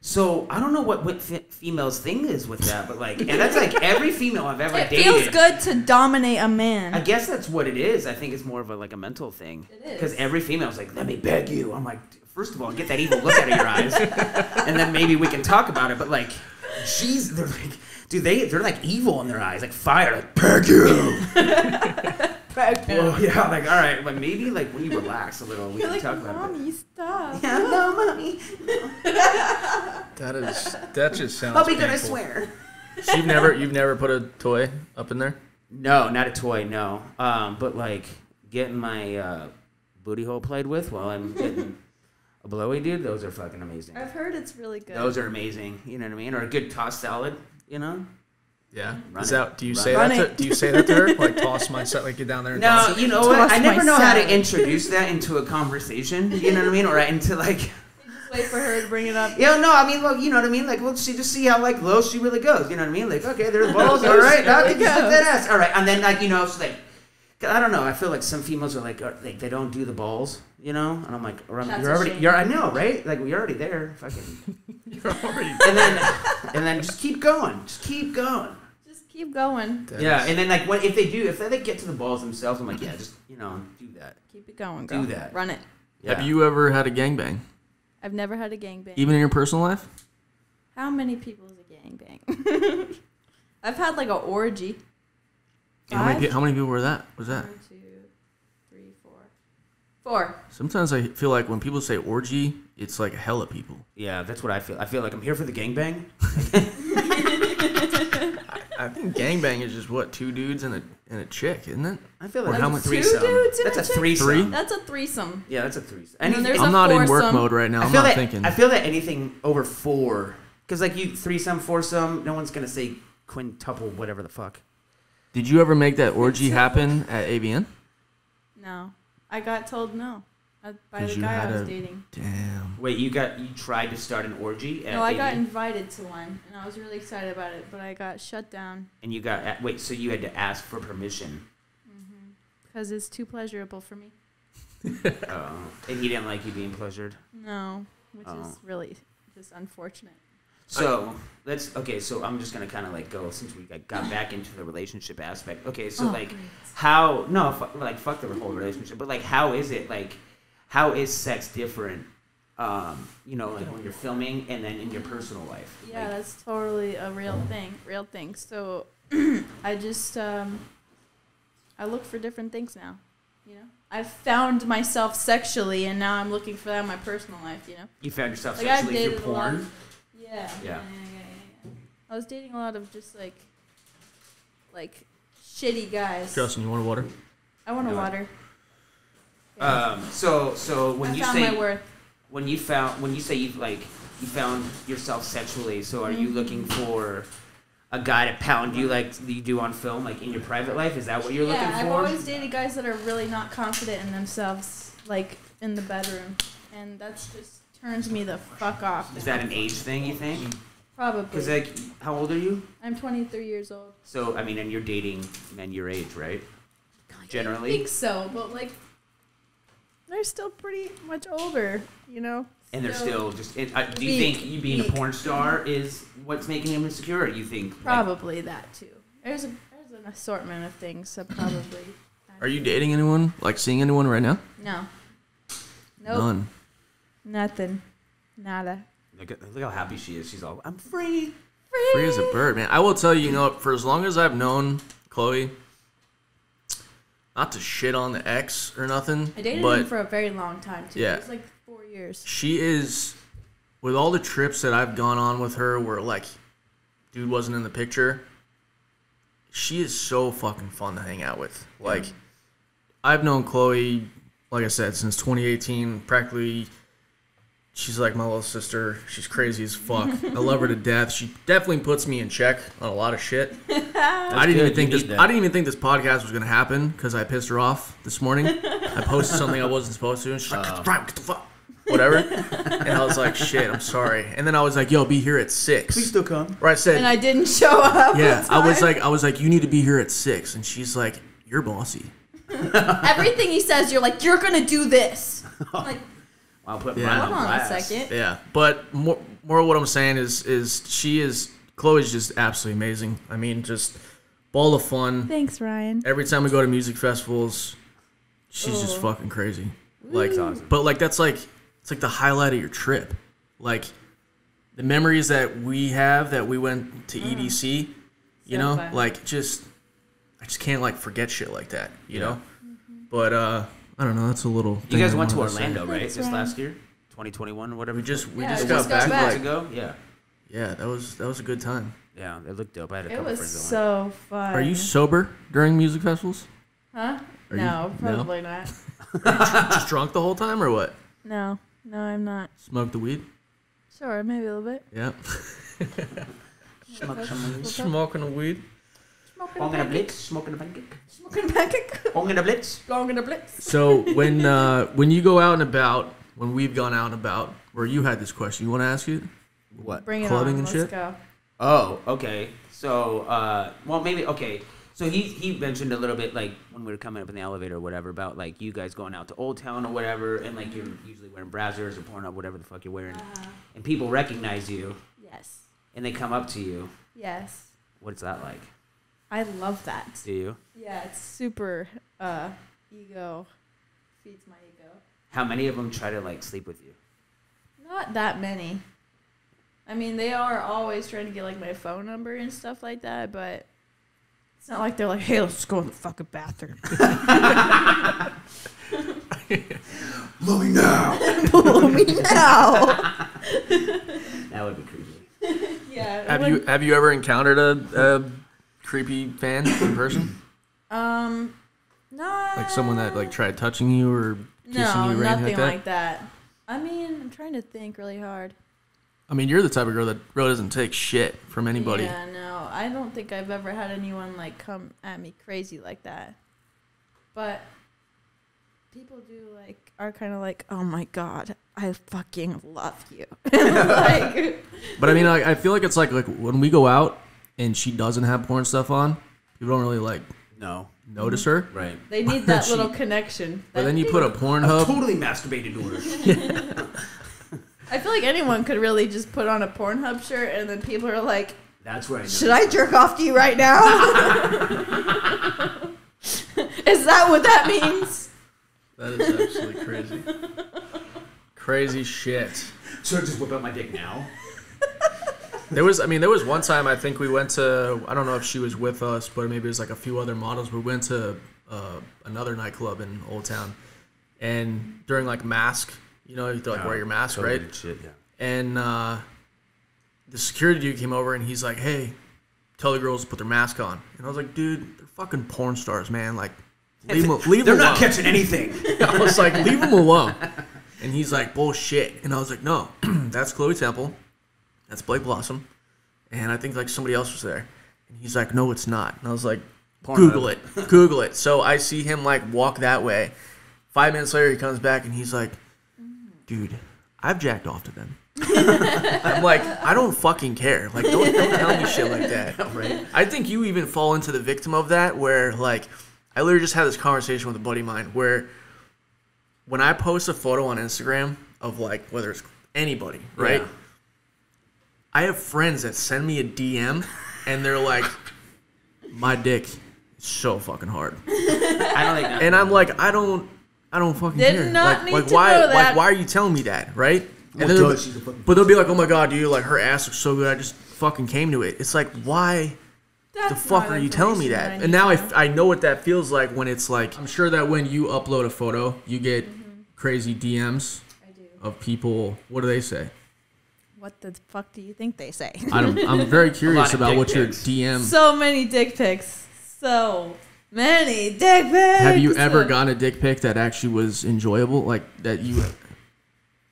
Speaker 2: So I don't know what what fe- females thing is with that, but like, and that's like every female I've ever dated.
Speaker 4: It
Speaker 2: dated.
Speaker 4: feels good to dominate a man.
Speaker 2: I guess that's what it is. I think it's more of a like a mental thing.
Speaker 4: It is.
Speaker 2: Because every female's like, "Let me beg you." I'm like, first of all, get that evil look out of your eyes, and then maybe we can talk about it. But like, jeez, they're like, dude, they they're like evil in their eyes, like fire, like beg you. Well, yeah, like all right, but maybe like when you relax a little, we
Speaker 4: You're
Speaker 2: can
Speaker 4: like,
Speaker 2: talk about it.
Speaker 4: mommy, stop.
Speaker 2: Yeah, no, mommy.
Speaker 1: That is. That just sounds.
Speaker 2: I'll be good, I
Speaker 1: painful.
Speaker 2: swear.
Speaker 1: So you've never, you've never put a toy up in there.
Speaker 2: No, not a toy, no. Um, but like getting my uh, booty hole played with while I'm getting a blowy, dude. Those are fucking amazing.
Speaker 4: I've heard it's really good.
Speaker 2: Those are amazing. You know what I mean? Or a good tossed salad. You know?
Speaker 1: Yeah.
Speaker 2: Run
Speaker 1: Is
Speaker 2: it.
Speaker 1: that? Do you
Speaker 2: Run
Speaker 1: say
Speaker 4: it.
Speaker 1: that?
Speaker 4: Run
Speaker 1: To, do you say that to her? Like toss my set, like get down there and
Speaker 2: No,
Speaker 1: it.
Speaker 2: you know what?
Speaker 4: Toss
Speaker 2: I never
Speaker 4: my
Speaker 2: know how to introduce that into a conversation. You know what I mean? Or into like,
Speaker 4: Just wait for her to bring it up.
Speaker 2: yeah, no, I mean, well, you know what I mean? Like, well, she just see how like low she really goes. You know what I mean? Like, okay, there's balls.
Speaker 4: Low
Speaker 2: all
Speaker 4: she
Speaker 2: right, now
Speaker 4: really
Speaker 2: can you slip
Speaker 4: goes.
Speaker 2: that ass? All right, and then like you know, it's like. 'Cause I don't know. I feel like some females are like, are, like they don't do the balls, you know. And I'm like, or I'm-
Speaker 4: That's
Speaker 2: you're
Speaker 4: a
Speaker 2: already,
Speaker 4: shame.
Speaker 2: you're, I know, right? Like we're already there, fucking.
Speaker 1: You're already.
Speaker 2: And then, and then just keep going, just keep going.
Speaker 4: Just keep going.
Speaker 1: That
Speaker 2: yeah,
Speaker 1: is-
Speaker 2: and then like when if they do, if they get to the balls themselves, I'm like, yeah, just you know, do that.
Speaker 4: Keep it going,
Speaker 2: Do
Speaker 4: girl.
Speaker 2: that.
Speaker 4: Run it.
Speaker 2: Yeah.
Speaker 1: Have you ever had a gangbang?
Speaker 4: I've never had a gangbang.
Speaker 1: Even in your personal life?
Speaker 4: How many people is a gangbang? I've had like an orgy.
Speaker 1: How many, how many people were that? Was that?
Speaker 4: One, two, three, four. Four.
Speaker 1: Sometimes I feel like when people say orgy, it's like a hella people.
Speaker 2: Yeah, that's what I feel. I feel like I'm here for the gangbang.
Speaker 1: I think gangbang is just what two dudes and a and a chick, isn't it?
Speaker 2: I feel
Speaker 1: Or
Speaker 2: like
Speaker 1: how
Speaker 2: that's a
Speaker 1: many-
Speaker 4: Two
Speaker 2: threesome.
Speaker 4: dudes and
Speaker 2: That's
Speaker 4: a
Speaker 2: a
Speaker 4: chick?
Speaker 2: threesome.
Speaker 1: Three?
Speaker 4: That's a threesome.
Speaker 2: Yeah, that's a threesome.
Speaker 4: And then
Speaker 2: Anything,
Speaker 1: I'm
Speaker 4: a
Speaker 1: not in work mode right now.
Speaker 2: I
Speaker 1: I'm not
Speaker 2: that
Speaker 1: thinking.
Speaker 2: I feel that anything over four, because like you threesome, foursome, no one's gonna say quintuple, whatever the fuck.
Speaker 1: Did you ever make that orgy happen at AVN?
Speaker 4: No. I got told no by the guy I was
Speaker 1: a-
Speaker 4: dating.
Speaker 1: Damn.
Speaker 2: Wait, you got you tried to start an orgy? At
Speaker 4: No, I got invited to one, and I was really excited about it, but I got shut down
Speaker 2: and you got wait, so you had to ask for permission. Mm-hmm.
Speaker 4: because it's too pleasurable for me.
Speaker 2: Oh, and he didn't like you being pleasured.
Speaker 4: No, which
Speaker 2: Oh.
Speaker 4: is really just unfortunate.
Speaker 2: So let's okay. So I'm just gonna kind of like go since we got, got back into the relationship aspect. Okay, so
Speaker 4: Oh,
Speaker 2: like
Speaker 4: great.
Speaker 2: how no fu- like fuck the whole relationship, but like how is it like how is sex different? Um, you know, like when you're filming and then in your personal life.
Speaker 4: Yeah,
Speaker 2: Like,
Speaker 4: that's totally a real thing. Real thing. So I just um I look for different things now. You know? I've found myself sexually and now I'm looking for that in my personal life, you know?
Speaker 2: you found yourself
Speaker 4: Like I've
Speaker 2: sexually through
Speaker 4: dated a lot.
Speaker 2: porn.
Speaker 4: Of, yeah, yeah. Yeah. Yeah, yeah, I was dating a lot of just like like shitty guys.
Speaker 1: Justin, you want a water?
Speaker 4: I want a
Speaker 2: No.
Speaker 4: water.
Speaker 2: Um, so so when
Speaker 4: I
Speaker 2: you
Speaker 4: found
Speaker 2: say
Speaker 4: my worth.
Speaker 2: when you found when you say you like you found yourself sexually, so are you
Speaker 4: Mhm.
Speaker 2: looking for a guy to pound you like you do on film, like in your private life? Is that what you're
Speaker 4: yeah,
Speaker 2: looking
Speaker 4: I've
Speaker 2: for?
Speaker 4: always dated guys that are really not confident in themselves, like in the bedroom, and that's just turns me the fuck off.
Speaker 2: Is that an age thing you think?
Speaker 4: Probably.
Speaker 2: Because like, how old are you?
Speaker 4: I'm 23 years old.
Speaker 2: So I mean, and you're dating men your age, right? Generally?
Speaker 4: I
Speaker 2: Generally.
Speaker 4: think so, but like they're still pretty much older, you know.
Speaker 2: And they're
Speaker 4: So,
Speaker 2: still just. It, uh, do you
Speaker 4: Weak,
Speaker 2: think you being a
Speaker 4: weak.
Speaker 2: porn star is what's making him insecure? Or you think like,
Speaker 4: probably that too. There's a there's an assortment of things, so probably.
Speaker 1: Are you dating anyone? Like seeing anyone right now?
Speaker 4: No. Nope.
Speaker 1: None.
Speaker 4: Nothing. Nada.
Speaker 2: Look, at, look how happy she is. She's all, I'm free.
Speaker 1: Free Free as a bird, man. I will tell you, you know, for as long as I've known Chloe, not to shit on the ex or nothing,
Speaker 4: I dated
Speaker 1: but
Speaker 4: him for a very long time too.
Speaker 1: Yeah.
Speaker 4: It was like four years.
Speaker 1: she is with all the trips that I've gone on with her where like dude wasn't in the picture. She is so fucking fun to hang out with. Like I've known Chloe, like I said, since 2018. Practically, she's like my little sister. She's crazy as fuck. I love her to death. She definitely puts me in check on a lot of shit. I didn't
Speaker 2: good.
Speaker 1: even think
Speaker 2: You
Speaker 1: this.
Speaker 2: need that.
Speaker 1: I didn't even think this podcast was gonna happen because I pissed her off this morning. I posted something I wasn't supposed to, and she's like,
Speaker 2: Oh.
Speaker 1: "Brian, get the fuck." Whatever, and I was like, "Shit, I'm sorry." And then I was like, "Yo, be here at 6.
Speaker 2: Please still come.
Speaker 1: Or I said,
Speaker 4: And I didn't show up.
Speaker 1: "Yeah." I was like, "I was like, you need to be here at 6. and she's like, "You're bossy."
Speaker 4: everything he says, you're like, you're gonna do this. I'm like,
Speaker 2: I'll put
Speaker 1: Yeah.
Speaker 2: Brian
Speaker 4: hold
Speaker 2: on
Speaker 4: on a second.
Speaker 1: Yeah, but more, more what I'm saying is, is she is Chloe's just absolutely amazing. I mean, just ball of fun.
Speaker 4: Thanks, Ryan.
Speaker 1: Every time we go to music festivals, she's just
Speaker 4: Oh.
Speaker 1: fucking crazy. Like,
Speaker 2: awesome.
Speaker 1: but like that's like it's like the highlight of your trip. Like the memories that we have that we went to EDC, you
Speaker 4: So
Speaker 1: know,
Speaker 4: fun.
Speaker 1: like just I just can't like forget shit like that, you
Speaker 2: Yeah.
Speaker 1: know. But uh, I don't know. That's a little.
Speaker 2: You guys went to
Speaker 1: wanted say.
Speaker 2: Orlando, right?
Speaker 4: Thanks,
Speaker 2: This last year? 2021 or whatever.
Speaker 1: We just we
Speaker 4: Yeah,
Speaker 1: just
Speaker 4: we
Speaker 1: got
Speaker 4: just got
Speaker 1: back.
Speaker 4: back.
Speaker 2: months
Speaker 1: Like,
Speaker 2: ago? Yeah.
Speaker 1: yeah, that was that was a good time.
Speaker 2: Yeah, it looked dope. I had a
Speaker 4: It
Speaker 2: couple
Speaker 4: was
Speaker 2: friends that
Speaker 4: so fun.
Speaker 1: Are you sober during music festivals?
Speaker 4: Huh?
Speaker 1: Are you-
Speaker 4: no,
Speaker 1: no?
Speaker 4: probably not.
Speaker 1: Just drunk the whole time or what?
Speaker 4: No, no, I'm not.
Speaker 1: Smoke the weed?
Speaker 4: Sure, maybe a little bit.
Speaker 1: Yeah.
Speaker 2: Smoke some
Speaker 1: Smoking the weed.
Speaker 4: Smoking
Speaker 2: Bong
Speaker 4: a
Speaker 2: and a blitz. Smoking a pancake.
Speaker 4: Smoking a pancake.
Speaker 2: Bong and a blitz.
Speaker 4: Going in a blitz.
Speaker 1: So when uh, when you go out and about, when we've gone out and about, where you had this question, you want to ask it?
Speaker 2: What?
Speaker 4: Bring it
Speaker 1: Clubbing
Speaker 4: on.
Speaker 1: and
Speaker 4: Let's
Speaker 1: shit?
Speaker 4: go.
Speaker 2: Oh, okay. So, uh, well, maybe okay. So he he mentioned a little bit like when we were coming up in the elevator or whatever about like you guys going out to Old Town or whatever, and like you're usually wearing Brazzers or Pornhub whatever the fuck you're wearing,
Speaker 4: Uh,
Speaker 2: and people recognize you
Speaker 4: yes.
Speaker 2: and they come up to you.
Speaker 4: Yes.
Speaker 2: What's that like?
Speaker 4: I love that.
Speaker 2: Do you?
Speaker 4: Yeah, it's super uh ego feeds my ego.
Speaker 2: How many of them try to like sleep with you?
Speaker 4: Not that many. I mean, they are always trying to get like my phone number and stuff like that, but it's not like they're like, "Hey, let's go in the fucking bathroom."
Speaker 2: Mommy now.
Speaker 4: Pull me now.
Speaker 2: That would be creepy.
Speaker 4: yeah.
Speaker 1: Have you have you ever encountered a, a creepy fan in person?
Speaker 4: Um. No.
Speaker 1: Like someone that like tried touching you or kissing
Speaker 4: No,
Speaker 1: you or anything
Speaker 4: nothing
Speaker 1: like that?
Speaker 4: like that. I mean, I'm trying to think really hard.
Speaker 1: I mean, you're the type of girl that really doesn't take shit from anybody.
Speaker 4: Yeah, no, I don't think I've ever had anyone like come at me crazy like that. But people do like are kind of like, "Oh my god, I fucking love you." like,
Speaker 1: But I mean, like, I feel like it's like like when we go out and she doesn't have porn stuff on, people don't really like
Speaker 2: No.
Speaker 1: notice her.
Speaker 2: Right.
Speaker 4: they need that
Speaker 1: She-
Speaker 4: little connection.
Speaker 1: But
Speaker 4: That
Speaker 1: then you put a Pornhub.
Speaker 2: Totally masturbated to her.
Speaker 4: I feel like anyone could really just put on a Pornhub shirt and then people are like,
Speaker 2: That's where I
Speaker 4: "Should I jerk off to you right now?" Is that what that means?
Speaker 1: That is absolutely crazy. Crazy shit.
Speaker 2: Should I just whip out my dick now?
Speaker 1: There was, I mean, there was one time I think we went to, I don't know if she was with us, but maybe it was like a few other models. We went to uh, another nightclub in Old Town, and during like mask, you know, you have to like wear your mask, right?
Speaker 2: Shit, yeah.
Speaker 1: And uh, the security dude came over and he's like, "Hey, tell the girls to put their mask on." And I was like, "Dude, they're fucking porn stars, man. Like, leave them, leave
Speaker 2: They're
Speaker 1: them
Speaker 2: not
Speaker 1: alone."
Speaker 2: catching anything.
Speaker 1: I was like, "Leave them alone." And he's like, "Bullshit." And I was like, "No, that's Chloe Temple. That's Blake Blossom, and I think like somebody else was there." And he's like, "No, it's not." And I was like. "Google it, Google it." So I see him like walk that way. Five minutes later, he comes back and he's like, "Dude, I've jacked off to them." I'm like, I don't fucking care. Like, don't, don't tell me shit like that.
Speaker 2: right?
Speaker 1: I think you even fall into the victim of that, where like, I literally just had this conversation with a buddy of mine, where when I post a photo on Instagram of like whether it's anybody, right?
Speaker 2: Yeah.
Speaker 1: I have friends that send me a DM, and they're like, "My dick is so fucking hard,"
Speaker 2: I don't think.
Speaker 1: and I'm like, I don't, I don't fucking
Speaker 4: Did
Speaker 1: care.
Speaker 4: not
Speaker 1: like,
Speaker 4: need
Speaker 1: like
Speaker 4: to
Speaker 1: why?
Speaker 4: know
Speaker 1: Like
Speaker 4: that.
Speaker 1: why are you telling me that? Right? And
Speaker 2: Well,
Speaker 1: then they'll-
Speaker 2: she's a fucking-
Speaker 1: but they'll be like, "Oh my god, dude! Like her ass looks so good. I just fucking came to it." It's like, why
Speaker 4: That's
Speaker 1: the fuck
Speaker 4: not
Speaker 1: are you telling me
Speaker 4: information
Speaker 1: that?
Speaker 4: I
Speaker 1: And now I,
Speaker 4: to
Speaker 1: f-
Speaker 4: know.
Speaker 1: I know what that feels like when it's like. I'm sure that when you upload a photo, you get
Speaker 4: Mm-hmm.
Speaker 1: crazy DMs
Speaker 4: I do.
Speaker 1: of people. What do they say?
Speaker 4: What the fuck do you think they say?
Speaker 1: I don't, I'm very curious about
Speaker 2: dick
Speaker 1: what your
Speaker 2: pics.
Speaker 1: DM.
Speaker 4: so many dick pics. So many dick pics.
Speaker 1: Have you ever gotten a dick pic that actually was enjoyable? Like that you,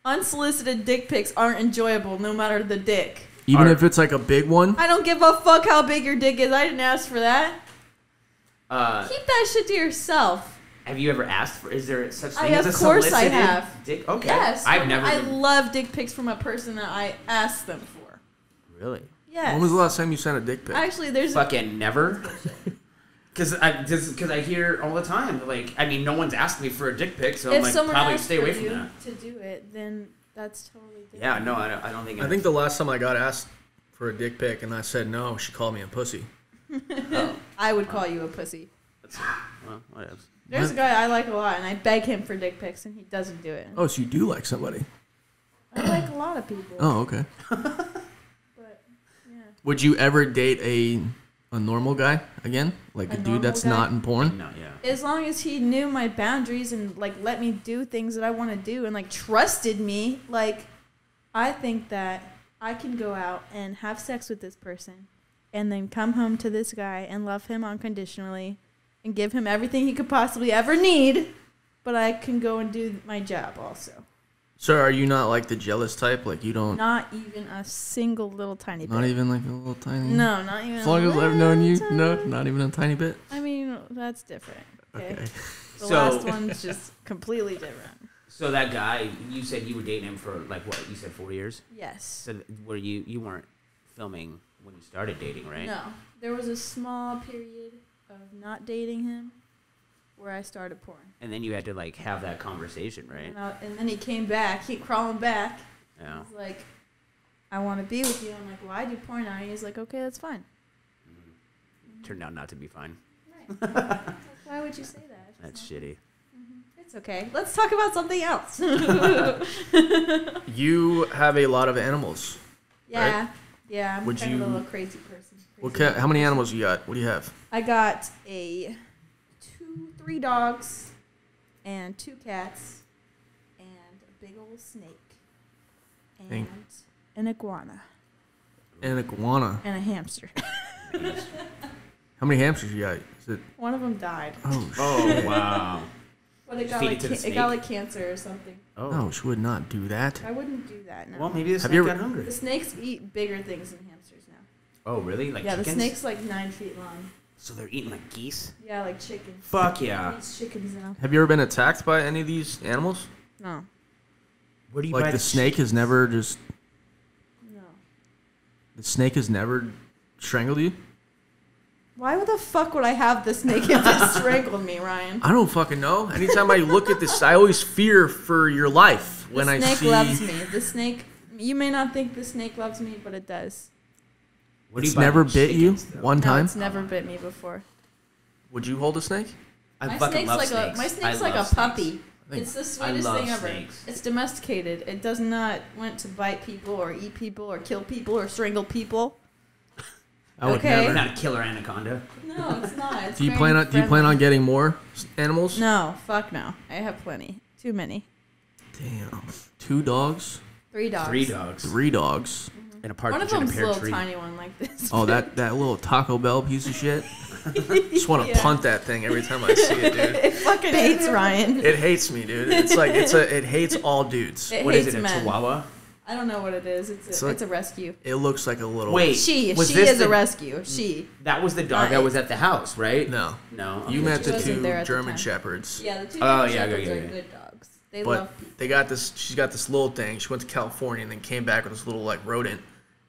Speaker 4: Unsolicited dick pics aren't enjoyable, no matter the dick.
Speaker 1: even
Speaker 2: Are-
Speaker 1: if it's like a big one.
Speaker 4: I don't give a fuck how big your dick is. I didn't ask for that.
Speaker 2: Uh,
Speaker 4: Keep that shit to yourself.
Speaker 2: Have you ever asked for? Is there such
Speaker 4: I-
Speaker 2: thing as
Speaker 4: of
Speaker 2: a
Speaker 4: course I have.
Speaker 2: Dick? Okay.
Speaker 4: Yes.
Speaker 2: I've never.
Speaker 4: I
Speaker 2: been-
Speaker 4: love dick pics from a person that I asked them for.
Speaker 2: really.
Speaker 4: Yes.
Speaker 1: When was the last time you sent a dick pic?
Speaker 4: Actually, there's
Speaker 2: Fucking never. Because I because I hear all the time like I mean no one's asked me for a dick pic so I'm
Speaker 4: if
Speaker 2: like
Speaker 4: someone
Speaker 2: probably stay
Speaker 4: for
Speaker 2: away
Speaker 4: you
Speaker 2: from that.
Speaker 4: to do it, then that's totally different.
Speaker 2: Yeah, no, I don't, I don't think.
Speaker 1: I think the last time I got asked for a dick pic and I said no, she called me a pussy.
Speaker 2: Oh,
Speaker 4: I would call you a pussy.
Speaker 2: that's, well, whatever.
Speaker 4: There's a guy I like a lot, and I beg him for dick pics, and he doesn't do it.
Speaker 1: Oh, so you do like somebody?
Speaker 4: I like a lot of people.
Speaker 1: Oh, okay.
Speaker 4: But yeah.
Speaker 1: Would you ever date a a normal guy again, like a,
Speaker 4: A
Speaker 1: dude
Speaker 4: normal
Speaker 1: that's
Speaker 4: guy?
Speaker 1: not in porn?
Speaker 2: No, yeah.
Speaker 4: As long as he knew my boundaries and like let me do things that I want to do and like trusted me, like I think that I can go out and have sex with this person and then come home to this guy and love him unconditionally and give him everything he could possibly ever need, but I can go and do my job also.
Speaker 1: So are you not like the jealous type? Like you don't,
Speaker 4: Not even a single little tiny bit.
Speaker 1: not even like a little tiny.
Speaker 4: No, not even.
Speaker 1: As
Speaker 4: a
Speaker 1: long as I've known you,
Speaker 4: little
Speaker 1: no,
Speaker 4: tiny-
Speaker 1: not even a tiny bit.
Speaker 4: I mean, that's different. Okay.
Speaker 1: Okay.
Speaker 4: The
Speaker 2: So-
Speaker 4: last one's just completely different.
Speaker 2: So that guy, you said you were dating him for like what? You said four years.
Speaker 4: Yes.
Speaker 2: So were you you weren't filming when you started dating, right?
Speaker 4: No, there was a small period of not dating him where I started porn.
Speaker 2: And then you had to like have that conversation, right?
Speaker 4: And, I, and then he came back, he crawling back.
Speaker 2: Yeah.
Speaker 4: He's like, I want to be with you. I'm like, well, I do porn now. And he's like, okay, that's fine. Mm-hmm.
Speaker 2: Turned out not to be fine.
Speaker 4: Right. Like, Why would you say that? It's
Speaker 2: That's
Speaker 4: not-
Speaker 2: shitty. Mm-hmm.
Speaker 4: It's okay. Let's talk about something else.
Speaker 1: You have a lot of animals.
Speaker 4: yeah. Yeah, I'm
Speaker 1: Would
Speaker 4: kind of a little crazy person.
Speaker 1: What
Speaker 4: Crazy
Speaker 1: ca- how many animals you got? What do you have?
Speaker 4: I got a two, three dogs, and two cats, and a big old snake, and
Speaker 1: Thank-
Speaker 4: an iguana,
Speaker 1: An iguana.
Speaker 4: and a hamster.
Speaker 1: How many hamsters you got? Is it?
Speaker 4: One of them died,
Speaker 1: Oh, sh-
Speaker 2: Oh wow.
Speaker 4: But it got
Speaker 2: feed
Speaker 4: like
Speaker 2: it to the
Speaker 4: ca- it got
Speaker 2: snake?
Speaker 4: like cancer or something.
Speaker 2: Oh.
Speaker 1: no, she would not do that.
Speaker 4: I wouldn't do that. No.
Speaker 2: Well, maybe the
Speaker 1: Have
Speaker 2: snake
Speaker 1: you
Speaker 2: got
Speaker 1: ever-
Speaker 2: hungry.
Speaker 4: the snakes eat bigger things than hamsters now.
Speaker 2: Oh really? Like
Speaker 4: yeah,
Speaker 2: chickens?
Speaker 4: the snake's like nine feet long.
Speaker 2: So they're eating like geese.
Speaker 4: Yeah, like chickens.
Speaker 2: Fuck yeah.
Speaker 4: Eats chickens now.
Speaker 1: Have you ever been attacked by any of these animals?
Speaker 4: No,
Speaker 2: Where do you
Speaker 1: Like
Speaker 2: buy
Speaker 1: the snake has never just
Speaker 4: no.
Speaker 1: the snake has never strangled you?
Speaker 4: Why the fuck would I have the snake if it strangled me, Ryan?
Speaker 1: I don't fucking know. Anytime I look at this, I always fear for your life when
Speaker 4: the
Speaker 1: I
Speaker 4: snake
Speaker 1: see.
Speaker 4: loves me. The snake. You may not think the snake loves me, but it does.
Speaker 2: Where do
Speaker 1: It's never
Speaker 2: the
Speaker 1: bit you
Speaker 2: though?
Speaker 1: one
Speaker 4: No,
Speaker 1: time.
Speaker 4: it's never bit me before.
Speaker 1: Would you hold a snake?
Speaker 2: I
Speaker 4: my
Speaker 2: fucking
Speaker 4: snake's
Speaker 2: love
Speaker 4: like
Speaker 2: snakes.
Speaker 4: a my
Speaker 2: I
Speaker 4: snake's like a
Speaker 2: love snakes.
Speaker 4: puppy. It's the sweetest thing ever.
Speaker 2: snakes.
Speaker 4: It's domesticated. It does not want to bite people or eat people or kill people or strangle people.
Speaker 1: I would
Speaker 4: Okay.
Speaker 1: never.
Speaker 2: Not a killer anaconda.
Speaker 4: No, it's not. It's
Speaker 1: Do you
Speaker 4: very
Speaker 1: plan on Do you plan on
Speaker 4: friendly.
Speaker 1: getting more s- animals?
Speaker 4: No, fuck no. I have plenty. Too many.
Speaker 1: Damn. Two dogs,
Speaker 4: Three dogs.
Speaker 2: Three dogs.
Speaker 1: three dogs.
Speaker 2: And a
Speaker 4: One of
Speaker 2: partridge in a
Speaker 4: them's a
Speaker 2: pear
Speaker 4: little
Speaker 2: tree.
Speaker 4: tiny one like this.
Speaker 1: Oh, that that little Taco Bell piece of shit. Just want to
Speaker 4: Yeah.
Speaker 1: punt that thing every time I see it, dude.
Speaker 4: it fucking hates Ryan.
Speaker 1: It hates me, dude. It's like it's a it hates all dudes.
Speaker 4: It
Speaker 2: What is
Speaker 4: hates
Speaker 2: it? A
Speaker 4: men.
Speaker 2: chihuahua?
Speaker 4: I don't know what it is. It's a,
Speaker 1: It's like-
Speaker 4: it's a rescue.
Speaker 1: It looks like a little.
Speaker 2: Wait.
Speaker 4: She
Speaker 2: was
Speaker 4: she
Speaker 2: this
Speaker 4: is
Speaker 2: the-
Speaker 4: a rescue. She.
Speaker 2: That was the dog
Speaker 4: Not
Speaker 2: that
Speaker 4: it.
Speaker 2: was at the house, right?
Speaker 1: No,
Speaker 2: No.
Speaker 1: you
Speaker 2: okay.
Speaker 1: met
Speaker 4: She
Speaker 1: the
Speaker 4: wasn't
Speaker 1: two
Speaker 4: there at the
Speaker 1: German
Speaker 4: time.
Speaker 1: shepherds.
Speaker 4: Yeah, the two
Speaker 2: Oh,
Speaker 4: German
Speaker 2: yeah, yeah,
Speaker 4: shepherds
Speaker 2: yeah,
Speaker 4: are
Speaker 2: yeah.
Speaker 4: good dogs. They
Speaker 1: But
Speaker 4: love people.
Speaker 1: they got this. She's got this little thing. She went to California and then came back with this little like rodent.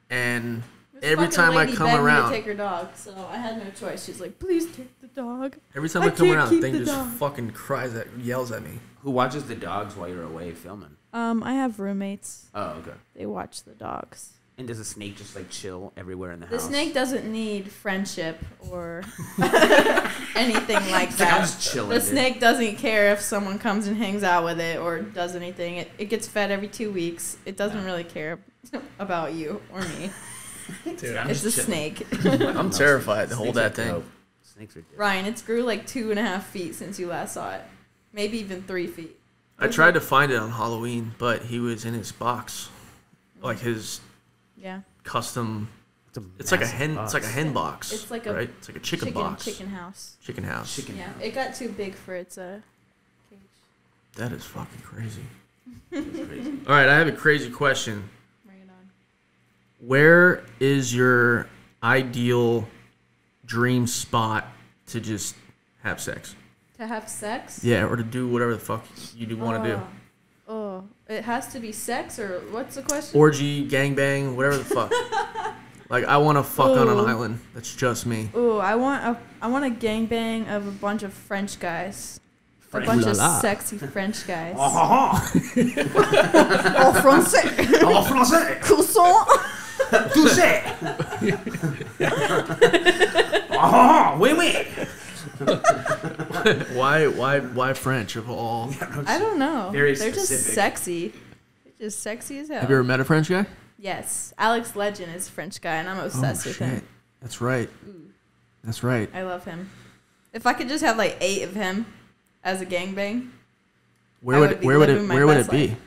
Speaker 1: And
Speaker 4: This
Speaker 1: every
Speaker 4: fucking
Speaker 1: time I
Speaker 4: lady
Speaker 1: come
Speaker 4: begged me
Speaker 1: around-
Speaker 4: to take her dog, so I had no choice. She's like, "Please take the dog."
Speaker 1: every time
Speaker 4: I
Speaker 1: I, come
Speaker 4: can't
Speaker 1: around,
Speaker 4: keep
Speaker 1: thing
Speaker 4: the
Speaker 1: just
Speaker 4: dog.
Speaker 1: fucking cries at, yells at me.
Speaker 2: Who watches the dogs while you're away filming?
Speaker 4: Um, I have roommates.
Speaker 2: Oh, okay.
Speaker 4: They watch the dogs.
Speaker 2: And does the snake just like chill everywhere in the, house?
Speaker 4: The
Speaker 2: house?
Speaker 4: snake doesn't need friendship or anything like
Speaker 2: It's like, I'm
Speaker 4: that.
Speaker 2: just chilling.
Speaker 4: The
Speaker 2: dude.
Speaker 4: snake doesn't care if someone comes and hangs out with it or does anything. It, it gets fed every two weeks. It doesn't really care about you or me.
Speaker 1: Dude,
Speaker 2: I'm
Speaker 4: It's a
Speaker 2: chilling.
Speaker 4: snake.
Speaker 1: I'm terrified to hold
Speaker 2: Snakes are
Speaker 1: that thing.
Speaker 2: dope. Snakes are dope.
Speaker 4: Ryan, it's grew like two and a half feet since you last saw it. Maybe even three feet.
Speaker 1: I tried to find it on Halloween, but he was in his box, like his
Speaker 4: Yeah.
Speaker 1: custom.
Speaker 2: It's, a
Speaker 1: It's like a
Speaker 2: massive
Speaker 1: hen.
Speaker 2: box.
Speaker 1: It's like a hen box.
Speaker 4: It's like a
Speaker 1: right. It's like a chicken,
Speaker 4: Chicken,
Speaker 1: box.
Speaker 4: chicken house.
Speaker 1: Chicken house.
Speaker 2: chicken.
Speaker 4: Yeah, it got too big for its uh, cage.
Speaker 1: That is fucking crazy.
Speaker 2: It's crazy.
Speaker 1: All right, I have a crazy question.
Speaker 4: Bring it on.
Speaker 1: Where is your ideal dream spot to just have sex?
Speaker 4: To have sex?
Speaker 1: Yeah, or to do whatever the fuck you do want to do.
Speaker 4: Oh. Oh, it has to be sex or what's the question?
Speaker 1: Orgy, gangbang, whatever the fuck. like I want to fuck on an island. That's just me.
Speaker 4: Ooh, I want a I want a gangbang of a bunch of French guys.
Speaker 2: French.
Speaker 4: A bunch
Speaker 1: Ooh la
Speaker 4: of
Speaker 1: la.
Speaker 4: sexy French guys.
Speaker 2: Oh,
Speaker 4: oh, français.
Speaker 2: oh, français.
Speaker 4: Croissant.
Speaker 2: Touché. oh, ah, oui, oui.
Speaker 1: why, why, why French of all?
Speaker 4: I don't know.
Speaker 2: Very
Speaker 4: They're just sexy. They're just sexy as hell.
Speaker 1: Have you ever met a French guy?
Speaker 4: yes, Alex Legend is a French guy, and I'm oh, obsessed
Speaker 1: oh
Speaker 4: with him.
Speaker 1: that's right.
Speaker 4: Ooh,
Speaker 1: That's right.
Speaker 4: I love him. If I could just have like eight of him as a gangbang,
Speaker 1: Where would,
Speaker 4: would
Speaker 1: where would it where would it be?
Speaker 4: life.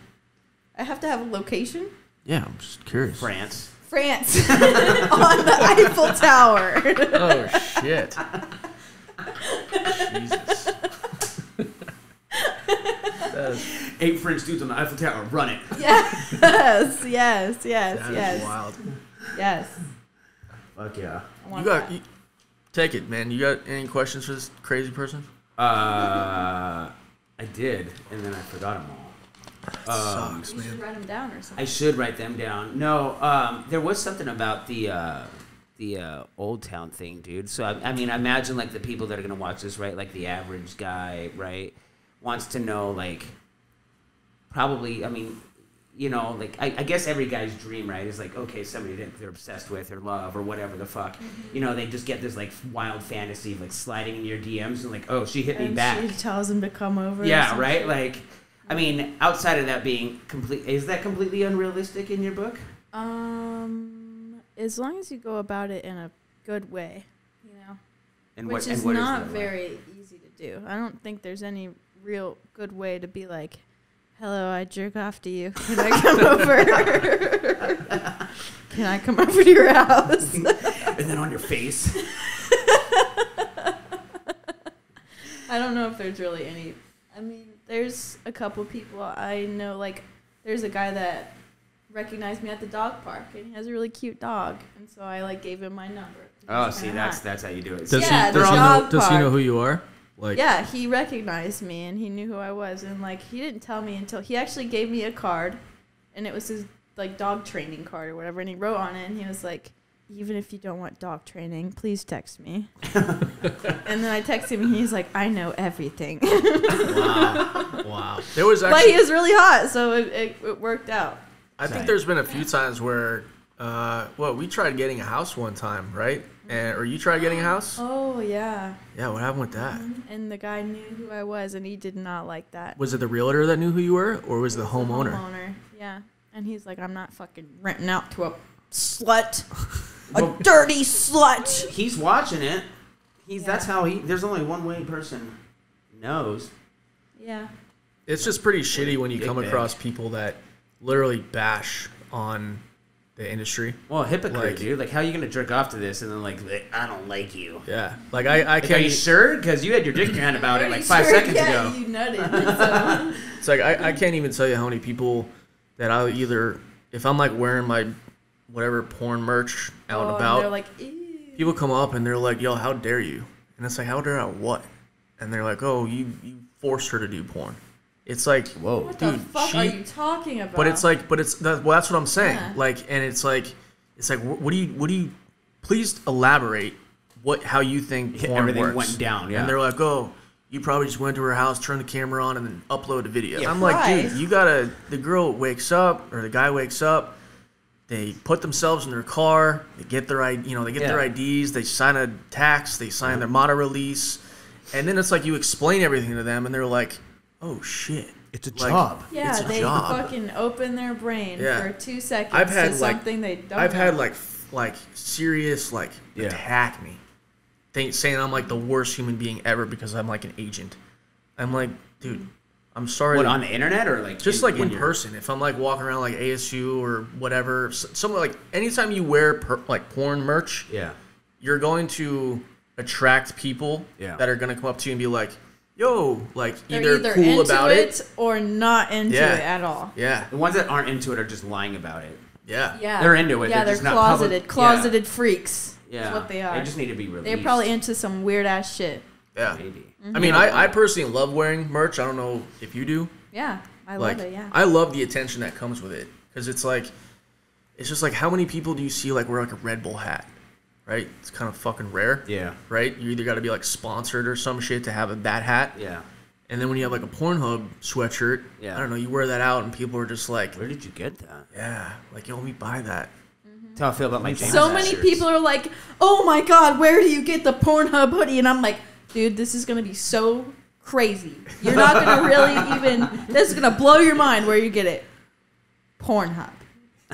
Speaker 4: I have to have a location.
Speaker 1: Yeah, I'm just curious.
Speaker 2: France.
Speaker 4: France on the Eiffel Tower.
Speaker 1: Oh shit. Jesus. That is,
Speaker 2: Eight French dudes on the Eiffel Tower. Run it.
Speaker 4: yes, yes, yes, yes,
Speaker 1: that is
Speaker 4: yes,
Speaker 1: wild.
Speaker 4: yes.
Speaker 2: Fuck yeah.
Speaker 1: You got you, take it, man. You got any questions for this crazy person?
Speaker 2: Uh, I did, and then I forgot them all. Um,
Speaker 1: Sucks,
Speaker 4: You should
Speaker 1: man.
Speaker 4: write them down or something.
Speaker 2: I should write them down. No, um, there was something about the uh, the uh, Old Town thing, dude. So I, I mean, I imagine like the people that are gonna watch this, right? Like the average guy, right, wants to know like probably. I mean, you know, like I, I guess every guy's dream, right, is like okay, somebody that they're obsessed with or love or whatever the fuck. You know, they just get this like wild fantasy of like sliding in your DMs and like, oh, she hit me
Speaker 4: and
Speaker 2: back.
Speaker 4: she tells him to come over.
Speaker 2: Yeah, right. Like, I mean, outside of that being complete, is that completely unrealistic in your book?
Speaker 4: Um, as long as you go about it in a good way, you know,
Speaker 2: And
Speaker 4: which
Speaker 2: what,
Speaker 4: is not
Speaker 2: way?
Speaker 4: very easy to do. I don't think there's any real good way to be like, "Hello, I jerk off to you. Can I come over? Can I come over to your house?"
Speaker 2: and then on your face.
Speaker 4: I don't know if there's really any. I mean, there's a couple people I know. Like, there's a guy that recognized me at the dog park, and he has a really cute dog, and so I like gave him my number.
Speaker 2: Oh, see, that's
Speaker 4: hot.
Speaker 2: that's how you do it.
Speaker 1: Does
Speaker 4: Yeah,
Speaker 1: he
Speaker 4: the
Speaker 1: does he know
Speaker 4: dog
Speaker 1: does he know who you are? Like
Speaker 4: yeah, he recognized me and he knew who I was, and like he didn't tell me until he actually gave me a card, and it was his like dog training card or whatever, and he wrote on it, and he was like, "Even if you don't want dog training, please text me." and then I texted him, and he's like, "I know everything,"
Speaker 1: wow. wow. There was
Speaker 4: but he was really hot, so it, it, it worked out.
Speaker 1: I think there's been a few times where uh well, we tried getting a house one time, right? And or you tried getting a house?
Speaker 4: Oh yeah,
Speaker 1: Yeah, what happened with that?
Speaker 4: and the guy knew who I was, and he did not like that.
Speaker 1: Was it the realtor that knew who you were or was it the
Speaker 4: The
Speaker 1: homeowner?
Speaker 4: homeowner, yeah. And he's like, I'm not fucking renting out to a slut, a dirty slut.
Speaker 2: He's watching it. He's that's how he. There's only one way person knows.
Speaker 4: Yeah.
Speaker 1: It's just pretty shitty when you
Speaker 2: Big
Speaker 1: come
Speaker 2: bag.
Speaker 1: across people that literally bash on the industry.
Speaker 2: Well, hypocrite,
Speaker 1: Like-
Speaker 2: dude. Like, how are you gonna jerk off to this and then like, like, I don't like you.
Speaker 1: Yeah. Like I, I
Speaker 2: Like, are
Speaker 1: can't
Speaker 2: you sure? Because you had your dick in your hand about it like five
Speaker 4: sure?
Speaker 2: seconds
Speaker 4: yeah,
Speaker 2: ago.
Speaker 4: You nutted. So.
Speaker 1: It's like I, I can't even tell you how many people that I either if I'm like wearing my whatever porn merch out
Speaker 4: Oh,
Speaker 1: and about,
Speaker 4: they're like, ew.
Speaker 1: people come up and they're like, "Yo, how dare you?" And it's like, "How dare I what?" And they're like, "Oh, you you forced her to do porn." It's like,
Speaker 2: Whoa.
Speaker 4: What the
Speaker 1: dude,
Speaker 4: fuck
Speaker 1: she-
Speaker 4: are you talking about?
Speaker 1: but it's like, but it's that, well, that's what I'm saying.
Speaker 4: Yeah.
Speaker 1: Like, and it's like, it's like, what do you, what do you? Please elaborate what how you think porn
Speaker 2: everything
Speaker 1: works.
Speaker 2: went down, yeah.
Speaker 1: And they're like, "Oh, you probably just went to her house, turned the camera on, and then upload a video."
Speaker 2: Yeah,
Speaker 1: I'm like, dude, you gotta. The girl wakes up or the guy wakes up. they put themselves in their car, they get their I you know they get their IDs, they sign a tax, they sign their motto release, and then it's like you explain everything to them, and they're like, "Oh shit,
Speaker 2: It's a
Speaker 1: Like,
Speaker 2: job.
Speaker 4: Yeah,
Speaker 1: It's a
Speaker 4: they
Speaker 1: job.
Speaker 4: fucking open their brain
Speaker 1: Yeah.
Speaker 4: for two seconds
Speaker 1: I've had,
Speaker 4: to
Speaker 1: like-
Speaker 4: something they don't.
Speaker 1: I've had like like serious like
Speaker 2: Yeah.
Speaker 1: attack me, think saying I'm like the worst human being ever because I'm like an agent. I'm like, dude, I'm sorry.
Speaker 2: What on the internet or like
Speaker 1: just like in
Speaker 2: you're-
Speaker 1: person if i'm like walking around like asu or whatever s- somewhere like anytime you wear per, like porn merch
Speaker 2: Yeah.
Speaker 1: you're going to attract people
Speaker 2: Yeah.
Speaker 1: that are going to come up to you and be like yo like
Speaker 4: They're
Speaker 1: either,
Speaker 4: either
Speaker 1: cool
Speaker 4: into
Speaker 1: about
Speaker 4: it,
Speaker 1: it.
Speaker 4: or not into
Speaker 1: Yeah.
Speaker 4: it at all.
Speaker 1: yeah
Speaker 2: The ones that aren't into it are just lying about it.
Speaker 1: yeah
Speaker 4: Yeah,
Speaker 2: They're into it,
Speaker 4: Yeah,
Speaker 2: they're
Speaker 4: they're,
Speaker 2: just not
Speaker 4: closeted,
Speaker 2: public-
Speaker 4: closeted freaks.
Speaker 2: Yeah.
Speaker 4: That's what they are.
Speaker 2: They just need to be released.
Speaker 4: They're probably into some weird ass shit.
Speaker 1: yeah
Speaker 2: maybe.
Speaker 1: i mm-hmm. mean I, I personally love wearing merch i don't know if you do
Speaker 4: Yeah, I
Speaker 1: like
Speaker 4: love it. Yeah.
Speaker 1: i love the attention that comes with it because it's like it's just like how many people do you see like wear like a red bull hat right it's kind of fucking rare
Speaker 2: Yeah.
Speaker 1: right you either got to be like sponsored or some shit to have a that hat
Speaker 2: Yeah.
Speaker 1: And then when you have like a Pornhub sweatshirt,
Speaker 2: Yeah.
Speaker 1: I don't know, you wear that out and people are just like,
Speaker 2: Where did you get that?
Speaker 1: yeah, like, yo, let me buy that.
Speaker 2: That's how I feel about my James
Speaker 4: so
Speaker 2: Bond
Speaker 4: many
Speaker 2: shirts.
Speaker 4: people are like, "Oh my god, where do you get the Pornhub hoodie?" And I'm like, "Dude, this is gonna be so crazy. You're not gonna really even. This is gonna blow your mind where you get it. Pornhub.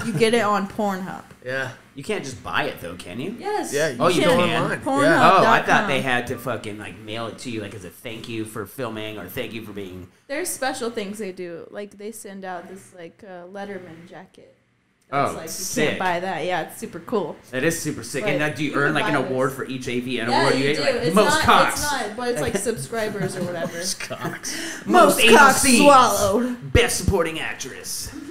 Speaker 4: You get it on Pornhub.
Speaker 1: Yeah.
Speaker 2: You can't just buy it though, can you?
Speaker 4: Yes.
Speaker 1: Yeah. You
Speaker 2: Oh, you
Speaker 1: can
Speaker 2: can?
Speaker 4: Pornhub.
Speaker 1: Yeah.
Speaker 2: Oh, I thought they had to fucking like mail it to you like as a thank you for filming or thank you for being.
Speaker 4: There's special things they do. Like they send out this like uh, Letterman jacket.
Speaker 2: Oh,
Speaker 4: It's like you
Speaker 2: sick.
Speaker 4: can't buy that. Yeah, it's super cool.
Speaker 2: That is super sick.
Speaker 4: Right.
Speaker 2: And that, do you
Speaker 4: You
Speaker 2: earn like an
Speaker 4: buy this.
Speaker 2: award for each AV and
Speaker 4: yeah,
Speaker 2: award
Speaker 4: you
Speaker 2: get,
Speaker 4: do.
Speaker 2: like
Speaker 4: it's
Speaker 2: most
Speaker 4: not.
Speaker 2: cocks,
Speaker 4: It's not, but it's like subscribers or whatever.
Speaker 2: most
Speaker 4: Most
Speaker 2: anal
Speaker 4: cocks swallowed.
Speaker 2: best supporting actress.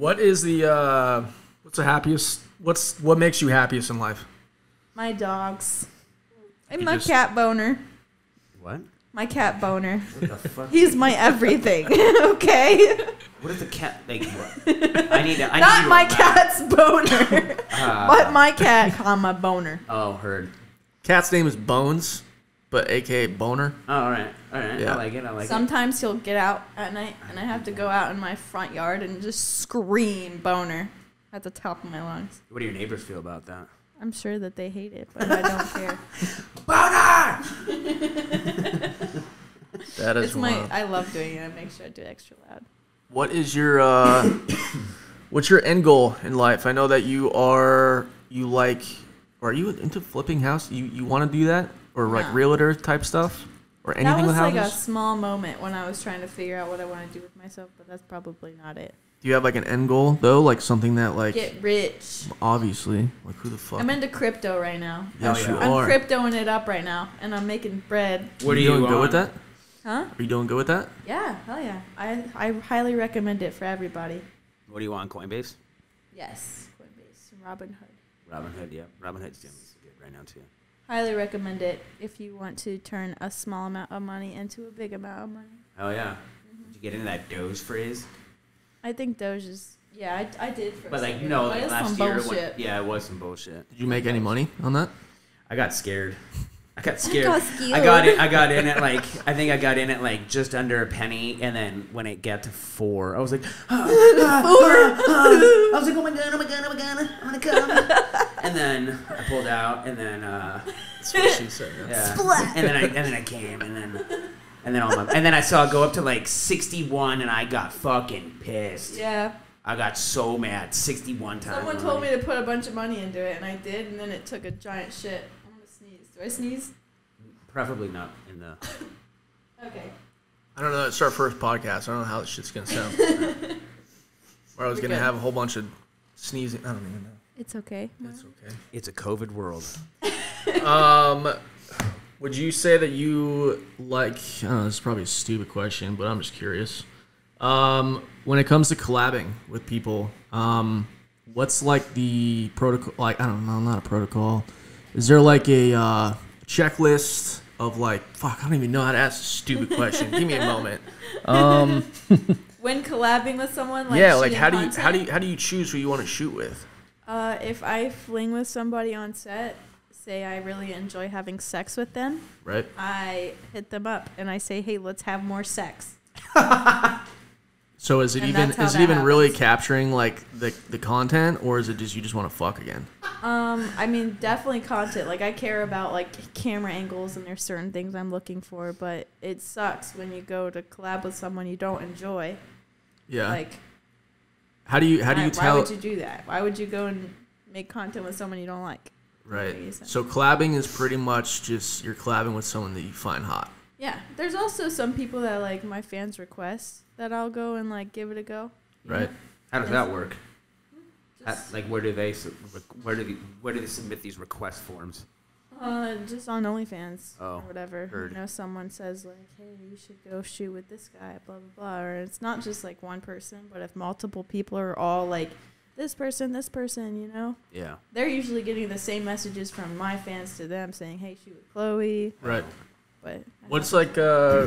Speaker 1: What is the, uh, what's the happiest, what's, what makes you happiest in life?
Speaker 4: My dogs. And
Speaker 1: You
Speaker 4: my
Speaker 1: just-
Speaker 4: cat boner.
Speaker 2: What?
Speaker 4: My cat boner.
Speaker 2: What the fuck?
Speaker 4: He's my everything. okay?
Speaker 2: What is the cat like? What? I need to. I
Speaker 4: Not
Speaker 2: need
Speaker 4: my
Speaker 2: to
Speaker 4: cat's boner.
Speaker 2: Uh,
Speaker 4: but my cat, comma, boner.
Speaker 2: oh, heard.
Speaker 1: Cat's name is Bones, but AKA Boner.
Speaker 2: Oh, all right, all right.
Speaker 1: Yeah.
Speaker 2: I like it. I like it.
Speaker 4: Sometimes he'll get out at night and I have to go out in my front yard and just scream boner at the top of my lungs.
Speaker 2: What do your neighbors feel about that?
Speaker 4: I'm sure that they hate it, but I don't care.
Speaker 2: Boner.
Speaker 1: that is
Speaker 4: it's my. I love doing it. I make sure I do it extra loud.
Speaker 1: What is your, uh, what's your end goal in life? I know that you are, you like, are you into flipping house? You, you want to do that? Or like
Speaker 4: No.
Speaker 1: realtor type stuff? Or anything
Speaker 4: that was
Speaker 1: with
Speaker 4: like
Speaker 1: houses?
Speaker 4: a small moment when I was trying to figure out what I want to do with myself, but that's probably not it.
Speaker 1: Do you have like an end goal though? Like something that like,
Speaker 4: Get rich.
Speaker 1: obviously, like who the fuck?
Speaker 4: I'm into crypto right now.
Speaker 1: yes, oh,
Speaker 2: Hell
Speaker 1: you
Speaker 2: yeah.
Speaker 4: I'm
Speaker 1: are.
Speaker 4: cryptoing it up right now, and I'm making bread.
Speaker 2: What are
Speaker 1: you doing
Speaker 2: you
Speaker 1: good with that?
Speaker 4: Huh?
Speaker 1: Are you doing good with that?
Speaker 4: Yeah, hell yeah. I I highly recommend it for everybody.
Speaker 2: What do you want? Coinbase,
Speaker 4: Yes, Coinbase, Robinhood.
Speaker 2: Robinhood. Yeah, Robinhood's doing good right now too.
Speaker 4: Highly recommend it if you want to turn a small amount of money into a big amount of money.
Speaker 2: Oh yeah. Mm-hmm. Did you get into that Doge phrase?
Speaker 4: I think Doge is. Yeah, I, I did for a
Speaker 2: But like
Speaker 4: second,
Speaker 2: no,
Speaker 4: but
Speaker 2: like
Speaker 4: it's
Speaker 2: last
Speaker 4: some
Speaker 2: year.
Speaker 4: bullshit.
Speaker 2: When, yeah, it was some bullshit.
Speaker 1: Did you make any money on that?
Speaker 2: I got scared. I got scared.
Speaker 4: got
Speaker 2: I got it. I got in at like I think I got in at like just under a penny, and then when it got to four, I was like, ah, ah, four. Ah, I was like, oh my god, oh my god, oh my god, I'm gonna come. and then I pulled out, and then uh,
Speaker 1: That's what she said.
Speaker 2: yeah, and then I and then I came, and then and then all my and then I saw it go up to like sixty one, and I got fucking pissed.
Speaker 4: Yeah.
Speaker 2: I got so mad, sixty one times.
Speaker 4: Someone told me to put a bunch of money into it, and I did, and then it took a giant shit. I'm sneeze. Do I sneeze?
Speaker 2: preferably not in the.
Speaker 4: Okay.
Speaker 1: I don't know. It's our first podcast. I don't know how this shit's gonna sound. or I was
Speaker 4: We're
Speaker 1: gonna
Speaker 4: good.
Speaker 1: have a whole bunch of sneezing. I don't even know.
Speaker 4: It's okay.
Speaker 1: It's okay.
Speaker 2: It's a COVID world.
Speaker 1: Um, would you say that you like? I don't know, this is probably a stupid question, but I'm just curious. Um, when it comes to collabing with people, um, what's like the protocol? Like, I don't know, not a protocol. Is there like a uh, checklist of like, fuck, I don't even know how to ask a stupid question. Give me a moment. Um,
Speaker 4: When collabing with someone, like
Speaker 1: yeah, like
Speaker 4: shooting
Speaker 1: how do you how do you how do you choose who you want to shoot with?
Speaker 4: Uh, if I fling with somebody on set, say I really enjoy having sex with them,
Speaker 1: Right?
Speaker 4: I hit them up and I say, "Hey, let's have more sex."
Speaker 1: So is it
Speaker 4: And
Speaker 1: even is it
Speaker 4: that
Speaker 1: even really capturing like the the content, or is it just you just want to fuck again?
Speaker 4: Um, I mean, definitely content. Like, I care about like camera angles, and there's certain things I'm looking for. But it sucks when you go to collab with someone you don't enjoy.
Speaker 1: Yeah.
Speaker 4: Like,
Speaker 1: how do you how do
Speaker 4: why,
Speaker 1: you
Speaker 4: why
Speaker 1: tell?
Speaker 4: would you do that? Why would you go and make content with someone you don't like?
Speaker 1: right. So collabing is pretty much just you're collabing with someone that you find hot.
Speaker 4: Yeah, there's also some people that like my fans request that I'll go and like give it a go.
Speaker 1: Right.
Speaker 2: How does that work? How-
Speaker 4: Just,
Speaker 2: like, where do they su- where do they, where do they submit these request forms?
Speaker 4: uh, just on OnlyFans
Speaker 2: Oh,
Speaker 4: or whatever.
Speaker 2: heard.
Speaker 4: You know, someone says like, "Hey, you should go shoot with this guy," blah blah blah. Or it's not just like one person, but if multiple people are all like, "This person, this person," you know,
Speaker 2: Yeah.
Speaker 4: they're usually getting the same messages from my fans to them saying, "Hey, shoot with Chloe."
Speaker 1: Right.
Speaker 4: But I
Speaker 1: What's like uh,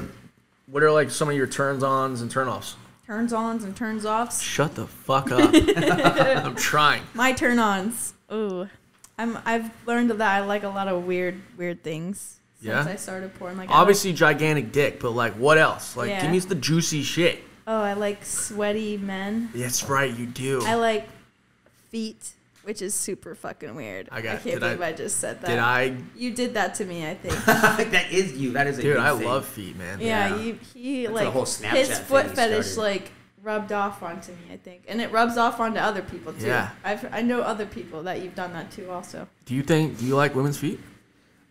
Speaker 1: what are like some of your turns ons and turn offs?
Speaker 4: Turns ons and turns offs?
Speaker 1: Shut the fuck up. I'm trying.
Speaker 4: My turn ons. Ooh. I'm I've learned that I like a lot of weird weird things since
Speaker 1: Yeah?
Speaker 4: I started porn. Like I
Speaker 1: Obviously gigantic dick, but like what else? Like
Speaker 4: Yeah.
Speaker 1: give me the juicy shit.
Speaker 4: oh, I like sweaty men.
Speaker 1: That's right, you do.
Speaker 4: I like feet, which is super fucking weird.
Speaker 1: I got-
Speaker 4: can't
Speaker 1: did I-
Speaker 4: believe I, just said that.
Speaker 1: Did I
Speaker 4: You did that to me, I think.
Speaker 2: that is you. That is a
Speaker 1: Dude,
Speaker 2: you
Speaker 1: I
Speaker 2: thing.
Speaker 1: love feet, man.
Speaker 4: yeah,
Speaker 2: Yeah.
Speaker 4: you, he
Speaker 2: That's
Speaker 4: like
Speaker 2: whole Snapchat
Speaker 4: his foot fetish
Speaker 2: started.
Speaker 4: like rubbed off onto me, I think, and it rubs off onto other people too.
Speaker 1: Yeah.
Speaker 4: I've I know other people that you've done that too, also.
Speaker 1: Do you think do you like women's feet?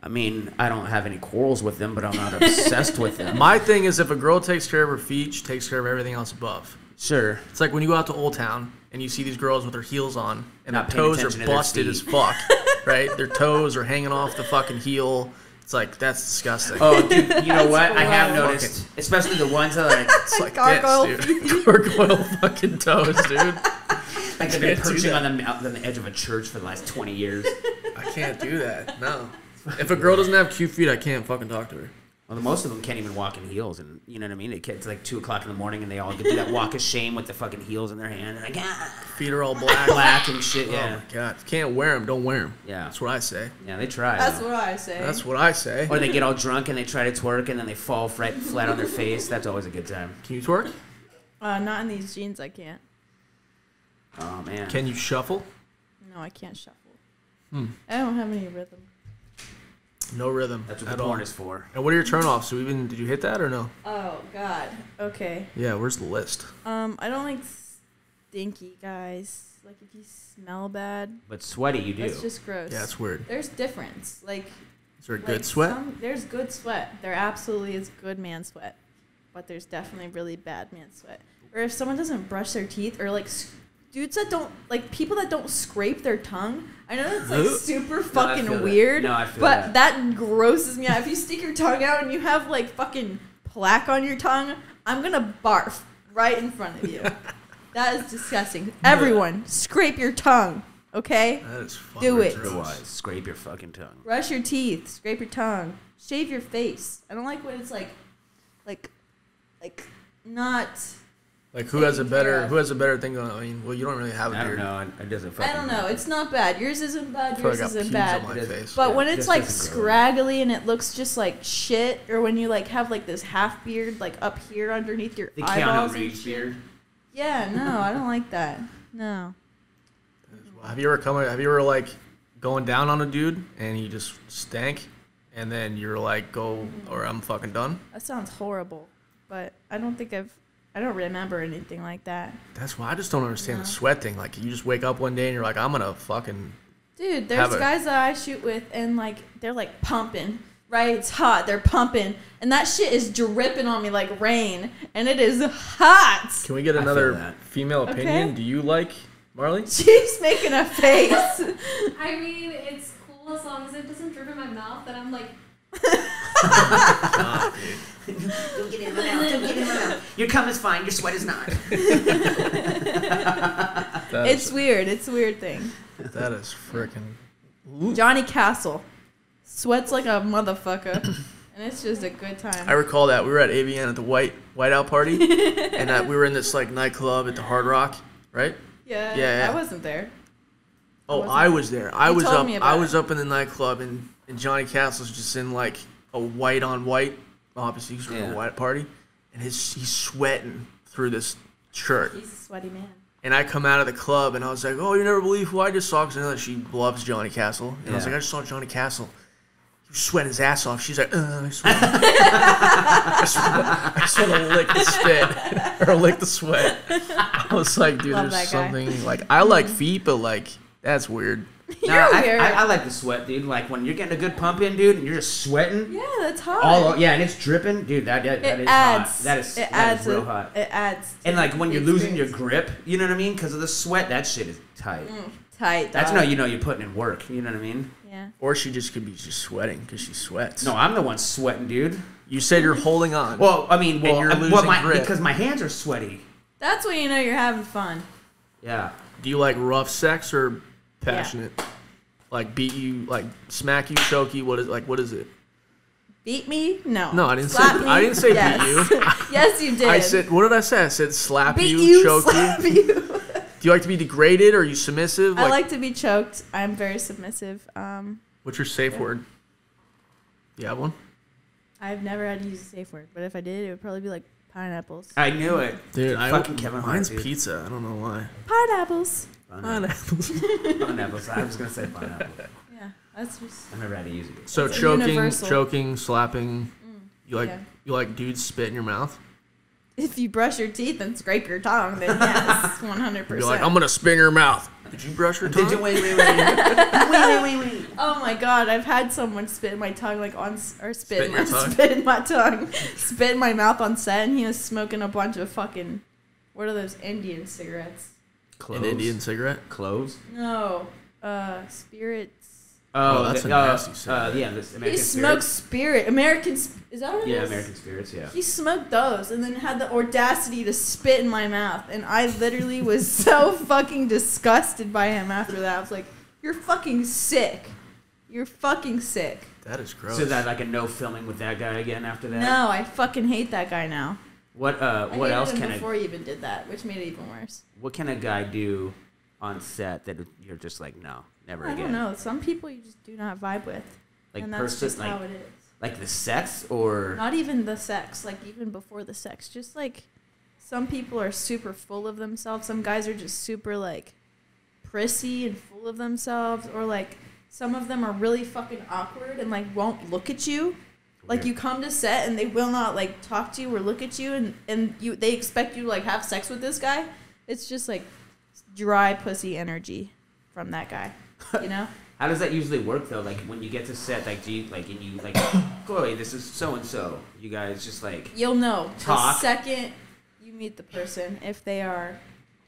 Speaker 2: I mean, I don't have any quarrels with them, but I'm not obsessed with them.
Speaker 1: My thing is if a girl takes care of her feet, she takes care of everything else above.
Speaker 2: Sure.
Speaker 1: It's like when you go out to Old Town and you see these girls with their heels on and
Speaker 2: Not
Speaker 1: their toes are
Speaker 2: attention to
Speaker 1: busted as fuck, right? Their toes are hanging off the fucking heel. It's like that's disgusting.
Speaker 2: Oh, dude, you know what? I have
Speaker 4: wild.
Speaker 2: noticed, especially the ones that are like,
Speaker 1: it's like
Speaker 4: gargoyle
Speaker 1: this, dude. Gargoyle fucking toes, dude.
Speaker 2: like they've been
Speaker 1: can't
Speaker 2: perching on the, on the edge of a church for the last 20 years.
Speaker 1: I can't do that. No. If a girl doesn't have cute feet, I can't fucking talk to her.
Speaker 2: Well, most of them can't even walk in heels, and you know what I mean. It's like two o'clock in the morning, and they all do that walk of shame with the fucking heels in their hand, and like ah,
Speaker 1: Feet are all black.
Speaker 2: black and shit.
Speaker 1: Oh
Speaker 2: Yeah,
Speaker 1: my god. If you can't wear them, don't wear them.
Speaker 2: Yeah.
Speaker 1: That's what I say.
Speaker 2: yeah, they try.
Speaker 4: That's
Speaker 2: though.
Speaker 4: what I say.
Speaker 1: That's what I say.
Speaker 2: Or they get all drunk and they try to twerk, and then they fall right flat on their face. That's always a good time.
Speaker 1: Can you twerk?
Speaker 4: uh, not in these jeans. I can't.
Speaker 2: Oh man.
Speaker 1: Can you shuffle?
Speaker 4: No, I can't shuffle.
Speaker 1: Hmm.
Speaker 4: I don't have any rhythm.
Speaker 1: No rhythm
Speaker 2: That's what
Speaker 1: at
Speaker 2: the
Speaker 1: all.
Speaker 2: porn is for.
Speaker 1: And what are your turnoffs? So even did you hit that or no?
Speaker 4: Oh God. Okay.
Speaker 1: Yeah, where's the list?
Speaker 4: Um, I don't like stinky guys. Like if you smell bad,
Speaker 2: But sweaty, you do.
Speaker 4: It's just gross.
Speaker 1: Yeah, it's weird.
Speaker 4: There's difference. Like
Speaker 1: Is there a
Speaker 4: like
Speaker 1: good sweat?
Speaker 4: some- there's good sweat. There absolutely is good man sweat, but there's definitely really bad man sweat. Or if someone doesn't brush their teeth, or like s- dudes that don't like people that don't scrape their tongue. I know that's like
Speaker 1: Ugh.
Speaker 4: super
Speaker 2: feel
Speaker 4: fucking
Speaker 2: that.
Speaker 4: weird.
Speaker 2: No, I feel
Speaker 4: but
Speaker 2: that.
Speaker 4: that. grosses me out. If you stick your tongue out and you have like fucking plaque on your tongue, I'm gonna barf right in front of you. that is disgusting. Everyone, scrape your tongue, okay?
Speaker 1: That is fucking
Speaker 4: Do it.
Speaker 2: Otherwise, scrape your fucking tongue.
Speaker 4: Brush your teeth, scrape your tongue, shave your face. I don't like when it's like, like, like not.
Speaker 1: Like who has a better who has a better thing going? On? I mean, well, you don't really have a
Speaker 2: I don't
Speaker 1: beard.
Speaker 2: know. It, it doesn't.
Speaker 4: I don't know. It's not bad. Yours isn't bad.
Speaker 1: I like
Speaker 4: Yours isn't bad.
Speaker 1: on my face.
Speaker 4: But
Speaker 2: Yeah,
Speaker 4: when it's like scraggly and it looks just like shit, or when you like have like this half beard like up here underneath your
Speaker 2: The
Speaker 4: eyeballs.
Speaker 2: Keanu
Speaker 4: and
Speaker 2: Reeves
Speaker 4: shit.
Speaker 2: beard.
Speaker 4: Yeah, no, I don't like that. No.
Speaker 1: Have you ever come? Have you ever like going down on a dude and he just stank, and then you're like, go mm-hmm. or I'm fucking done.
Speaker 4: That sounds horrible, but I don't think I've. I don't remember anything like that.
Speaker 1: That's why I just don't understand
Speaker 4: No.
Speaker 1: the sweat thing. Like you just wake up one day and you're like, I'm gonna fucking.
Speaker 4: Dude, there's
Speaker 1: Have a-
Speaker 4: guys that I shoot with, and like they're like pumping. Right, it's hot. They're pumping, and that shit is dripping on me like rain, and it is hot.
Speaker 1: Can we get another female opinion?
Speaker 4: Okay.
Speaker 1: Do you like Marley?
Speaker 4: She's making a face.
Speaker 3: I mean, it's cool as long as it doesn't drip in my mouth. Then I'm like,
Speaker 1: Nah.
Speaker 2: Don't get in my mouth. Don't get in my mouth. Your cum is fine. Your sweat is not.
Speaker 1: That
Speaker 4: it's weird. It's a weird thing.
Speaker 1: that is freaking.
Speaker 4: Johnny Castle sweats like a motherfucker, and it's just a good time.
Speaker 1: I recall that we were at AVN at the White Whiteout party, and uh, we were in this like nightclub at the Hard Rock, right?
Speaker 4: yeah,
Speaker 1: Yeah, yeah.
Speaker 4: I wasn't there.
Speaker 1: Oh,
Speaker 4: wasn't-
Speaker 1: I was there. I
Speaker 4: You
Speaker 1: was
Speaker 4: told
Speaker 1: up.
Speaker 4: me
Speaker 1: I
Speaker 4: about
Speaker 1: was up in the nightclub, and, and Johnny Castle's just in like a white on white. Obviously, he's from
Speaker 2: Yeah.
Speaker 1: a white party, and his he's sweating through this shirt.
Speaker 4: He's a sweaty man.
Speaker 1: And I come out of the club and I was like, "Oh, you never believe who I just saw?" Because I know that she loves Johnny Castle. And I was like, "I just saw Johnny Castle. He was sweating his ass off." She's like, uh, "I sweat. I just wanna- I just want to lick the spit or lick the sweat." I was like, "Dude,
Speaker 4: Love
Speaker 1: there's
Speaker 4: that guy.
Speaker 1: something like I like feet, but like that's weird."
Speaker 2: No, I. I, I like the sweat, dude. Like when you're getting a good pump in, dude, and you're just sweating.
Speaker 4: Yeah, that's hot.
Speaker 2: All yeah, and it's dripping, dude. That that, that
Speaker 4: it
Speaker 2: is
Speaker 4: adds.
Speaker 2: hot. That is
Speaker 4: it
Speaker 2: that
Speaker 4: adds
Speaker 2: is real
Speaker 4: a-
Speaker 2: hot.
Speaker 4: It adds.
Speaker 2: And like when you're losing your grip, you know what I mean? Because of the sweat, that shit is tight.
Speaker 4: tight.
Speaker 2: That's
Speaker 4: dog.
Speaker 2: no, you know, you're putting in work. You know what I mean?
Speaker 4: Yeah.
Speaker 1: Or she just could be just sweating because she sweats.
Speaker 2: No, I'm the one sweating, dude.
Speaker 1: you said you're holding on.
Speaker 2: Well, I mean, well,
Speaker 1: you're
Speaker 2: uh, well, my,
Speaker 1: grip.
Speaker 2: because my hands are sweaty.
Speaker 4: That's when you know you're having fun.
Speaker 2: Yeah.
Speaker 1: Do you like rough sex or passionate? Like beat you, like smack you, choke you. What is like? What is it?
Speaker 4: Beat me? No.
Speaker 1: No, I didn't say-
Speaker 4: me?
Speaker 1: I didn't say beat you.
Speaker 4: yes, you did.
Speaker 1: I said, what did I say? I said slap
Speaker 4: beat
Speaker 1: you,
Speaker 4: you,
Speaker 1: choke
Speaker 4: slap
Speaker 1: you.
Speaker 4: you.
Speaker 1: Do you like to be degraded? Or are you submissive?
Speaker 4: I like to be choked. I'm very submissive. Um,
Speaker 1: What's your safe word? You have one,
Speaker 4: I've never had to use a safe word, but if I did, it would probably be like pineapples.
Speaker 2: I knew it.
Speaker 1: dude. I
Speaker 2: Fucking Kevin
Speaker 1: Mine's
Speaker 2: dude.
Speaker 1: pizza. I don't know why.
Speaker 4: Pineapples.
Speaker 1: Pineapples.
Speaker 2: Pineapples. I was gonna say pineapple.
Speaker 4: Yeah, that's just.
Speaker 2: I never had to use it.
Speaker 1: So
Speaker 4: It's a
Speaker 1: choking,
Speaker 4: universal.
Speaker 1: choking, slapping. Mm. You like
Speaker 4: yeah.
Speaker 1: you like dudes spit in your mouth?
Speaker 4: If you brush your teeth and scrape your tongue, then yes, 100%.
Speaker 1: You'd be like, I'm gonna spit in your mouth. Did you brush your tongue?
Speaker 2: Did you wait, wait, wait, wait, wait, wait, wait?
Speaker 4: Oh my god, I've had someone spit in my tongue, like on s- or spit,
Speaker 1: Spit in
Speaker 4: in my
Speaker 1: your tongue?
Speaker 4: spit in my tongue, spit in my mouth on set, and he was smoking a bunch of fucking, what are those Indian cigarettes?
Speaker 1: An Indian cigarette?
Speaker 2: cloves.
Speaker 4: No, uh, spirits.
Speaker 1: Oh, that's
Speaker 2: the-
Speaker 1: a
Speaker 2: uh,
Speaker 1: nasty
Speaker 2: Uh,
Speaker 1: cigarette.
Speaker 2: yeah, this
Speaker 4: he
Speaker 2: American
Speaker 4: smoked
Speaker 2: spirits.
Speaker 4: spirit, American. Is that what it
Speaker 2: Yeah,
Speaker 4: is?
Speaker 2: American spirits. Yeah.
Speaker 4: He smoked those and then had the audacity to spit in my mouth, and I literally was so fucking disgusted by him after that. I was like, "You're fucking sick. You're fucking sick."
Speaker 1: That is gross.
Speaker 2: So that like a no filming with that guy again after that.
Speaker 4: No, I fucking hate that guy now.
Speaker 2: What uh
Speaker 4: I
Speaker 2: what else can a
Speaker 4: before he even did that, which made it even worse.
Speaker 2: what can a guy do on set that you're just like no never
Speaker 4: I
Speaker 2: again?
Speaker 4: don't know. Some people you just do not vibe with,
Speaker 2: Like
Speaker 4: and that's
Speaker 2: person
Speaker 4: just how it is.
Speaker 2: like the sex or
Speaker 4: Not even the sex, like even before the sex. Just like some people are super full of themselves. Some guys are just super like prissy and full of themselves, or like some of them are really fucking awkward and like won't look at you. Like you come to set and they will not like talk to you or look at you, and and you they expect you to like have sex with this guy. It's just like dry pussy energy from that guy. You know?
Speaker 2: How does that usually work though? Like when you get to set, like do you like and you like, Chloe, this is so and so. You guys just like
Speaker 4: You'll know
Speaker 2: Talk.
Speaker 4: the second you meet the person if they are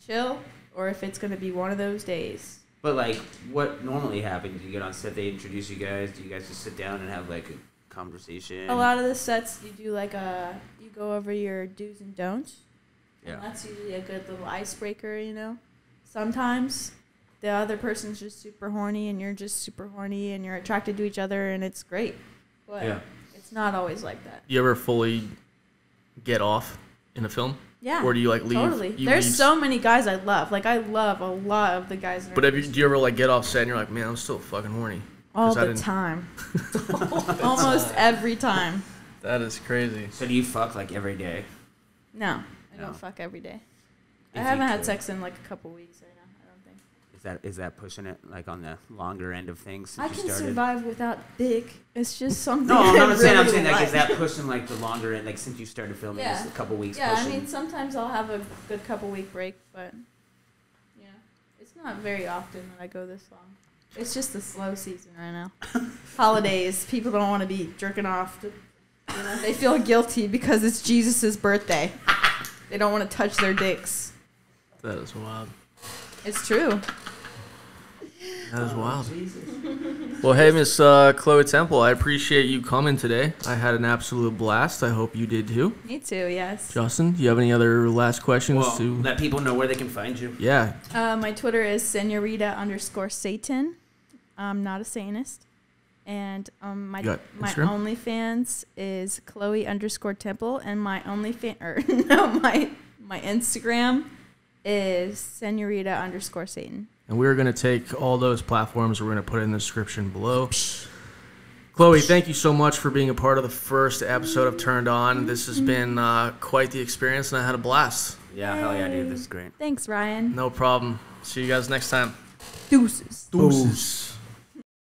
Speaker 4: chill or if it's going to be one of those days.
Speaker 2: But like, what normally happens? You get on set, they introduce you guys. Do you guys just sit down and have like a conversation?
Speaker 4: A lot of the sets you do like a you go over your do's and don'ts.
Speaker 2: Yeah.
Speaker 4: And that's usually a good little icebreaker, you know. Sometimes the other person's just super horny and you're just super horny and you're attracted to each other and it's great. But
Speaker 2: Yeah.
Speaker 4: it's not always like that.
Speaker 1: you ever fully get off in a film?
Speaker 4: Yeah.
Speaker 1: Or do you like leave?
Speaker 4: Totally.
Speaker 1: You
Speaker 4: There's
Speaker 1: leave-
Speaker 4: so many guys I love. Like I love a lot of the guys.
Speaker 1: But have you, do you ever like get off set and you're like, man, I'm still fucking horny?
Speaker 4: All
Speaker 1: 'Cause I
Speaker 4: the time? Almost every time.
Speaker 1: That is crazy.
Speaker 2: So do you fuck like every day?
Speaker 4: No, I
Speaker 2: No.
Speaker 4: don't fuck every day.
Speaker 2: If
Speaker 4: I
Speaker 2: you
Speaker 4: haven't had
Speaker 2: could.
Speaker 4: sex in like a couple weeks right now. I don't think.
Speaker 2: Is that is that pushing it like on the longer end of things since
Speaker 4: I
Speaker 2: you
Speaker 4: can
Speaker 2: started?
Speaker 4: survive without dick. It's just something.
Speaker 2: No, I'm
Speaker 4: I
Speaker 2: not saying I'm
Speaker 4: really
Speaker 2: saying like,
Speaker 4: like.
Speaker 2: is that pushing like the longer end? Like since you started filming,
Speaker 4: Yeah.
Speaker 2: is a couple weeks
Speaker 4: Yeah, I
Speaker 2: pushing?
Speaker 4: mean sometimes I'll have a good couple week break, but yeah, it's not very often that I go this long. It's just the slow season right now. Holidays, people don't want to be jerking off. To, you know, they feel guilty because it's Jesus' birthday. They don't want to touch their dicks.
Speaker 1: That is wild.
Speaker 4: It's true.
Speaker 1: That is wild. Well, hey, Miss uh, Chloe Temple, I appreciate you coming today. I had an absolute blast. I hope you did too.
Speaker 4: Me too. Yes.
Speaker 1: Justin, do you have any other last questions
Speaker 2: well,
Speaker 1: to?
Speaker 2: let people know where they can find you.
Speaker 1: Yeah,
Speaker 4: Uh, my Twitter is senorita underscore Satan. I'm not a Satanist. And um, my
Speaker 1: You
Speaker 4: my
Speaker 1: Instagram?
Speaker 4: OnlyFans is Chloe underscore Temple, and my OnlyFans or no my my Instagram is senorita underscore Satan.
Speaker 1: and we're gonna take all those platforms. We're gonna put it in the description below. Chloe, thank you so much for being a part of the first episode of Turned On. This has been uh, quite the experience, and I had a blast.
Speaker 2: Yeah, hell yeah, dude.
Speaker 4: Yay.
Speaker 2: This is great.
Speaker 4: Thanks, Ryan.
Speaker 1: No problem. See you guys next time.
Speaker 4: Deuces.
Speaker 1: Deuces.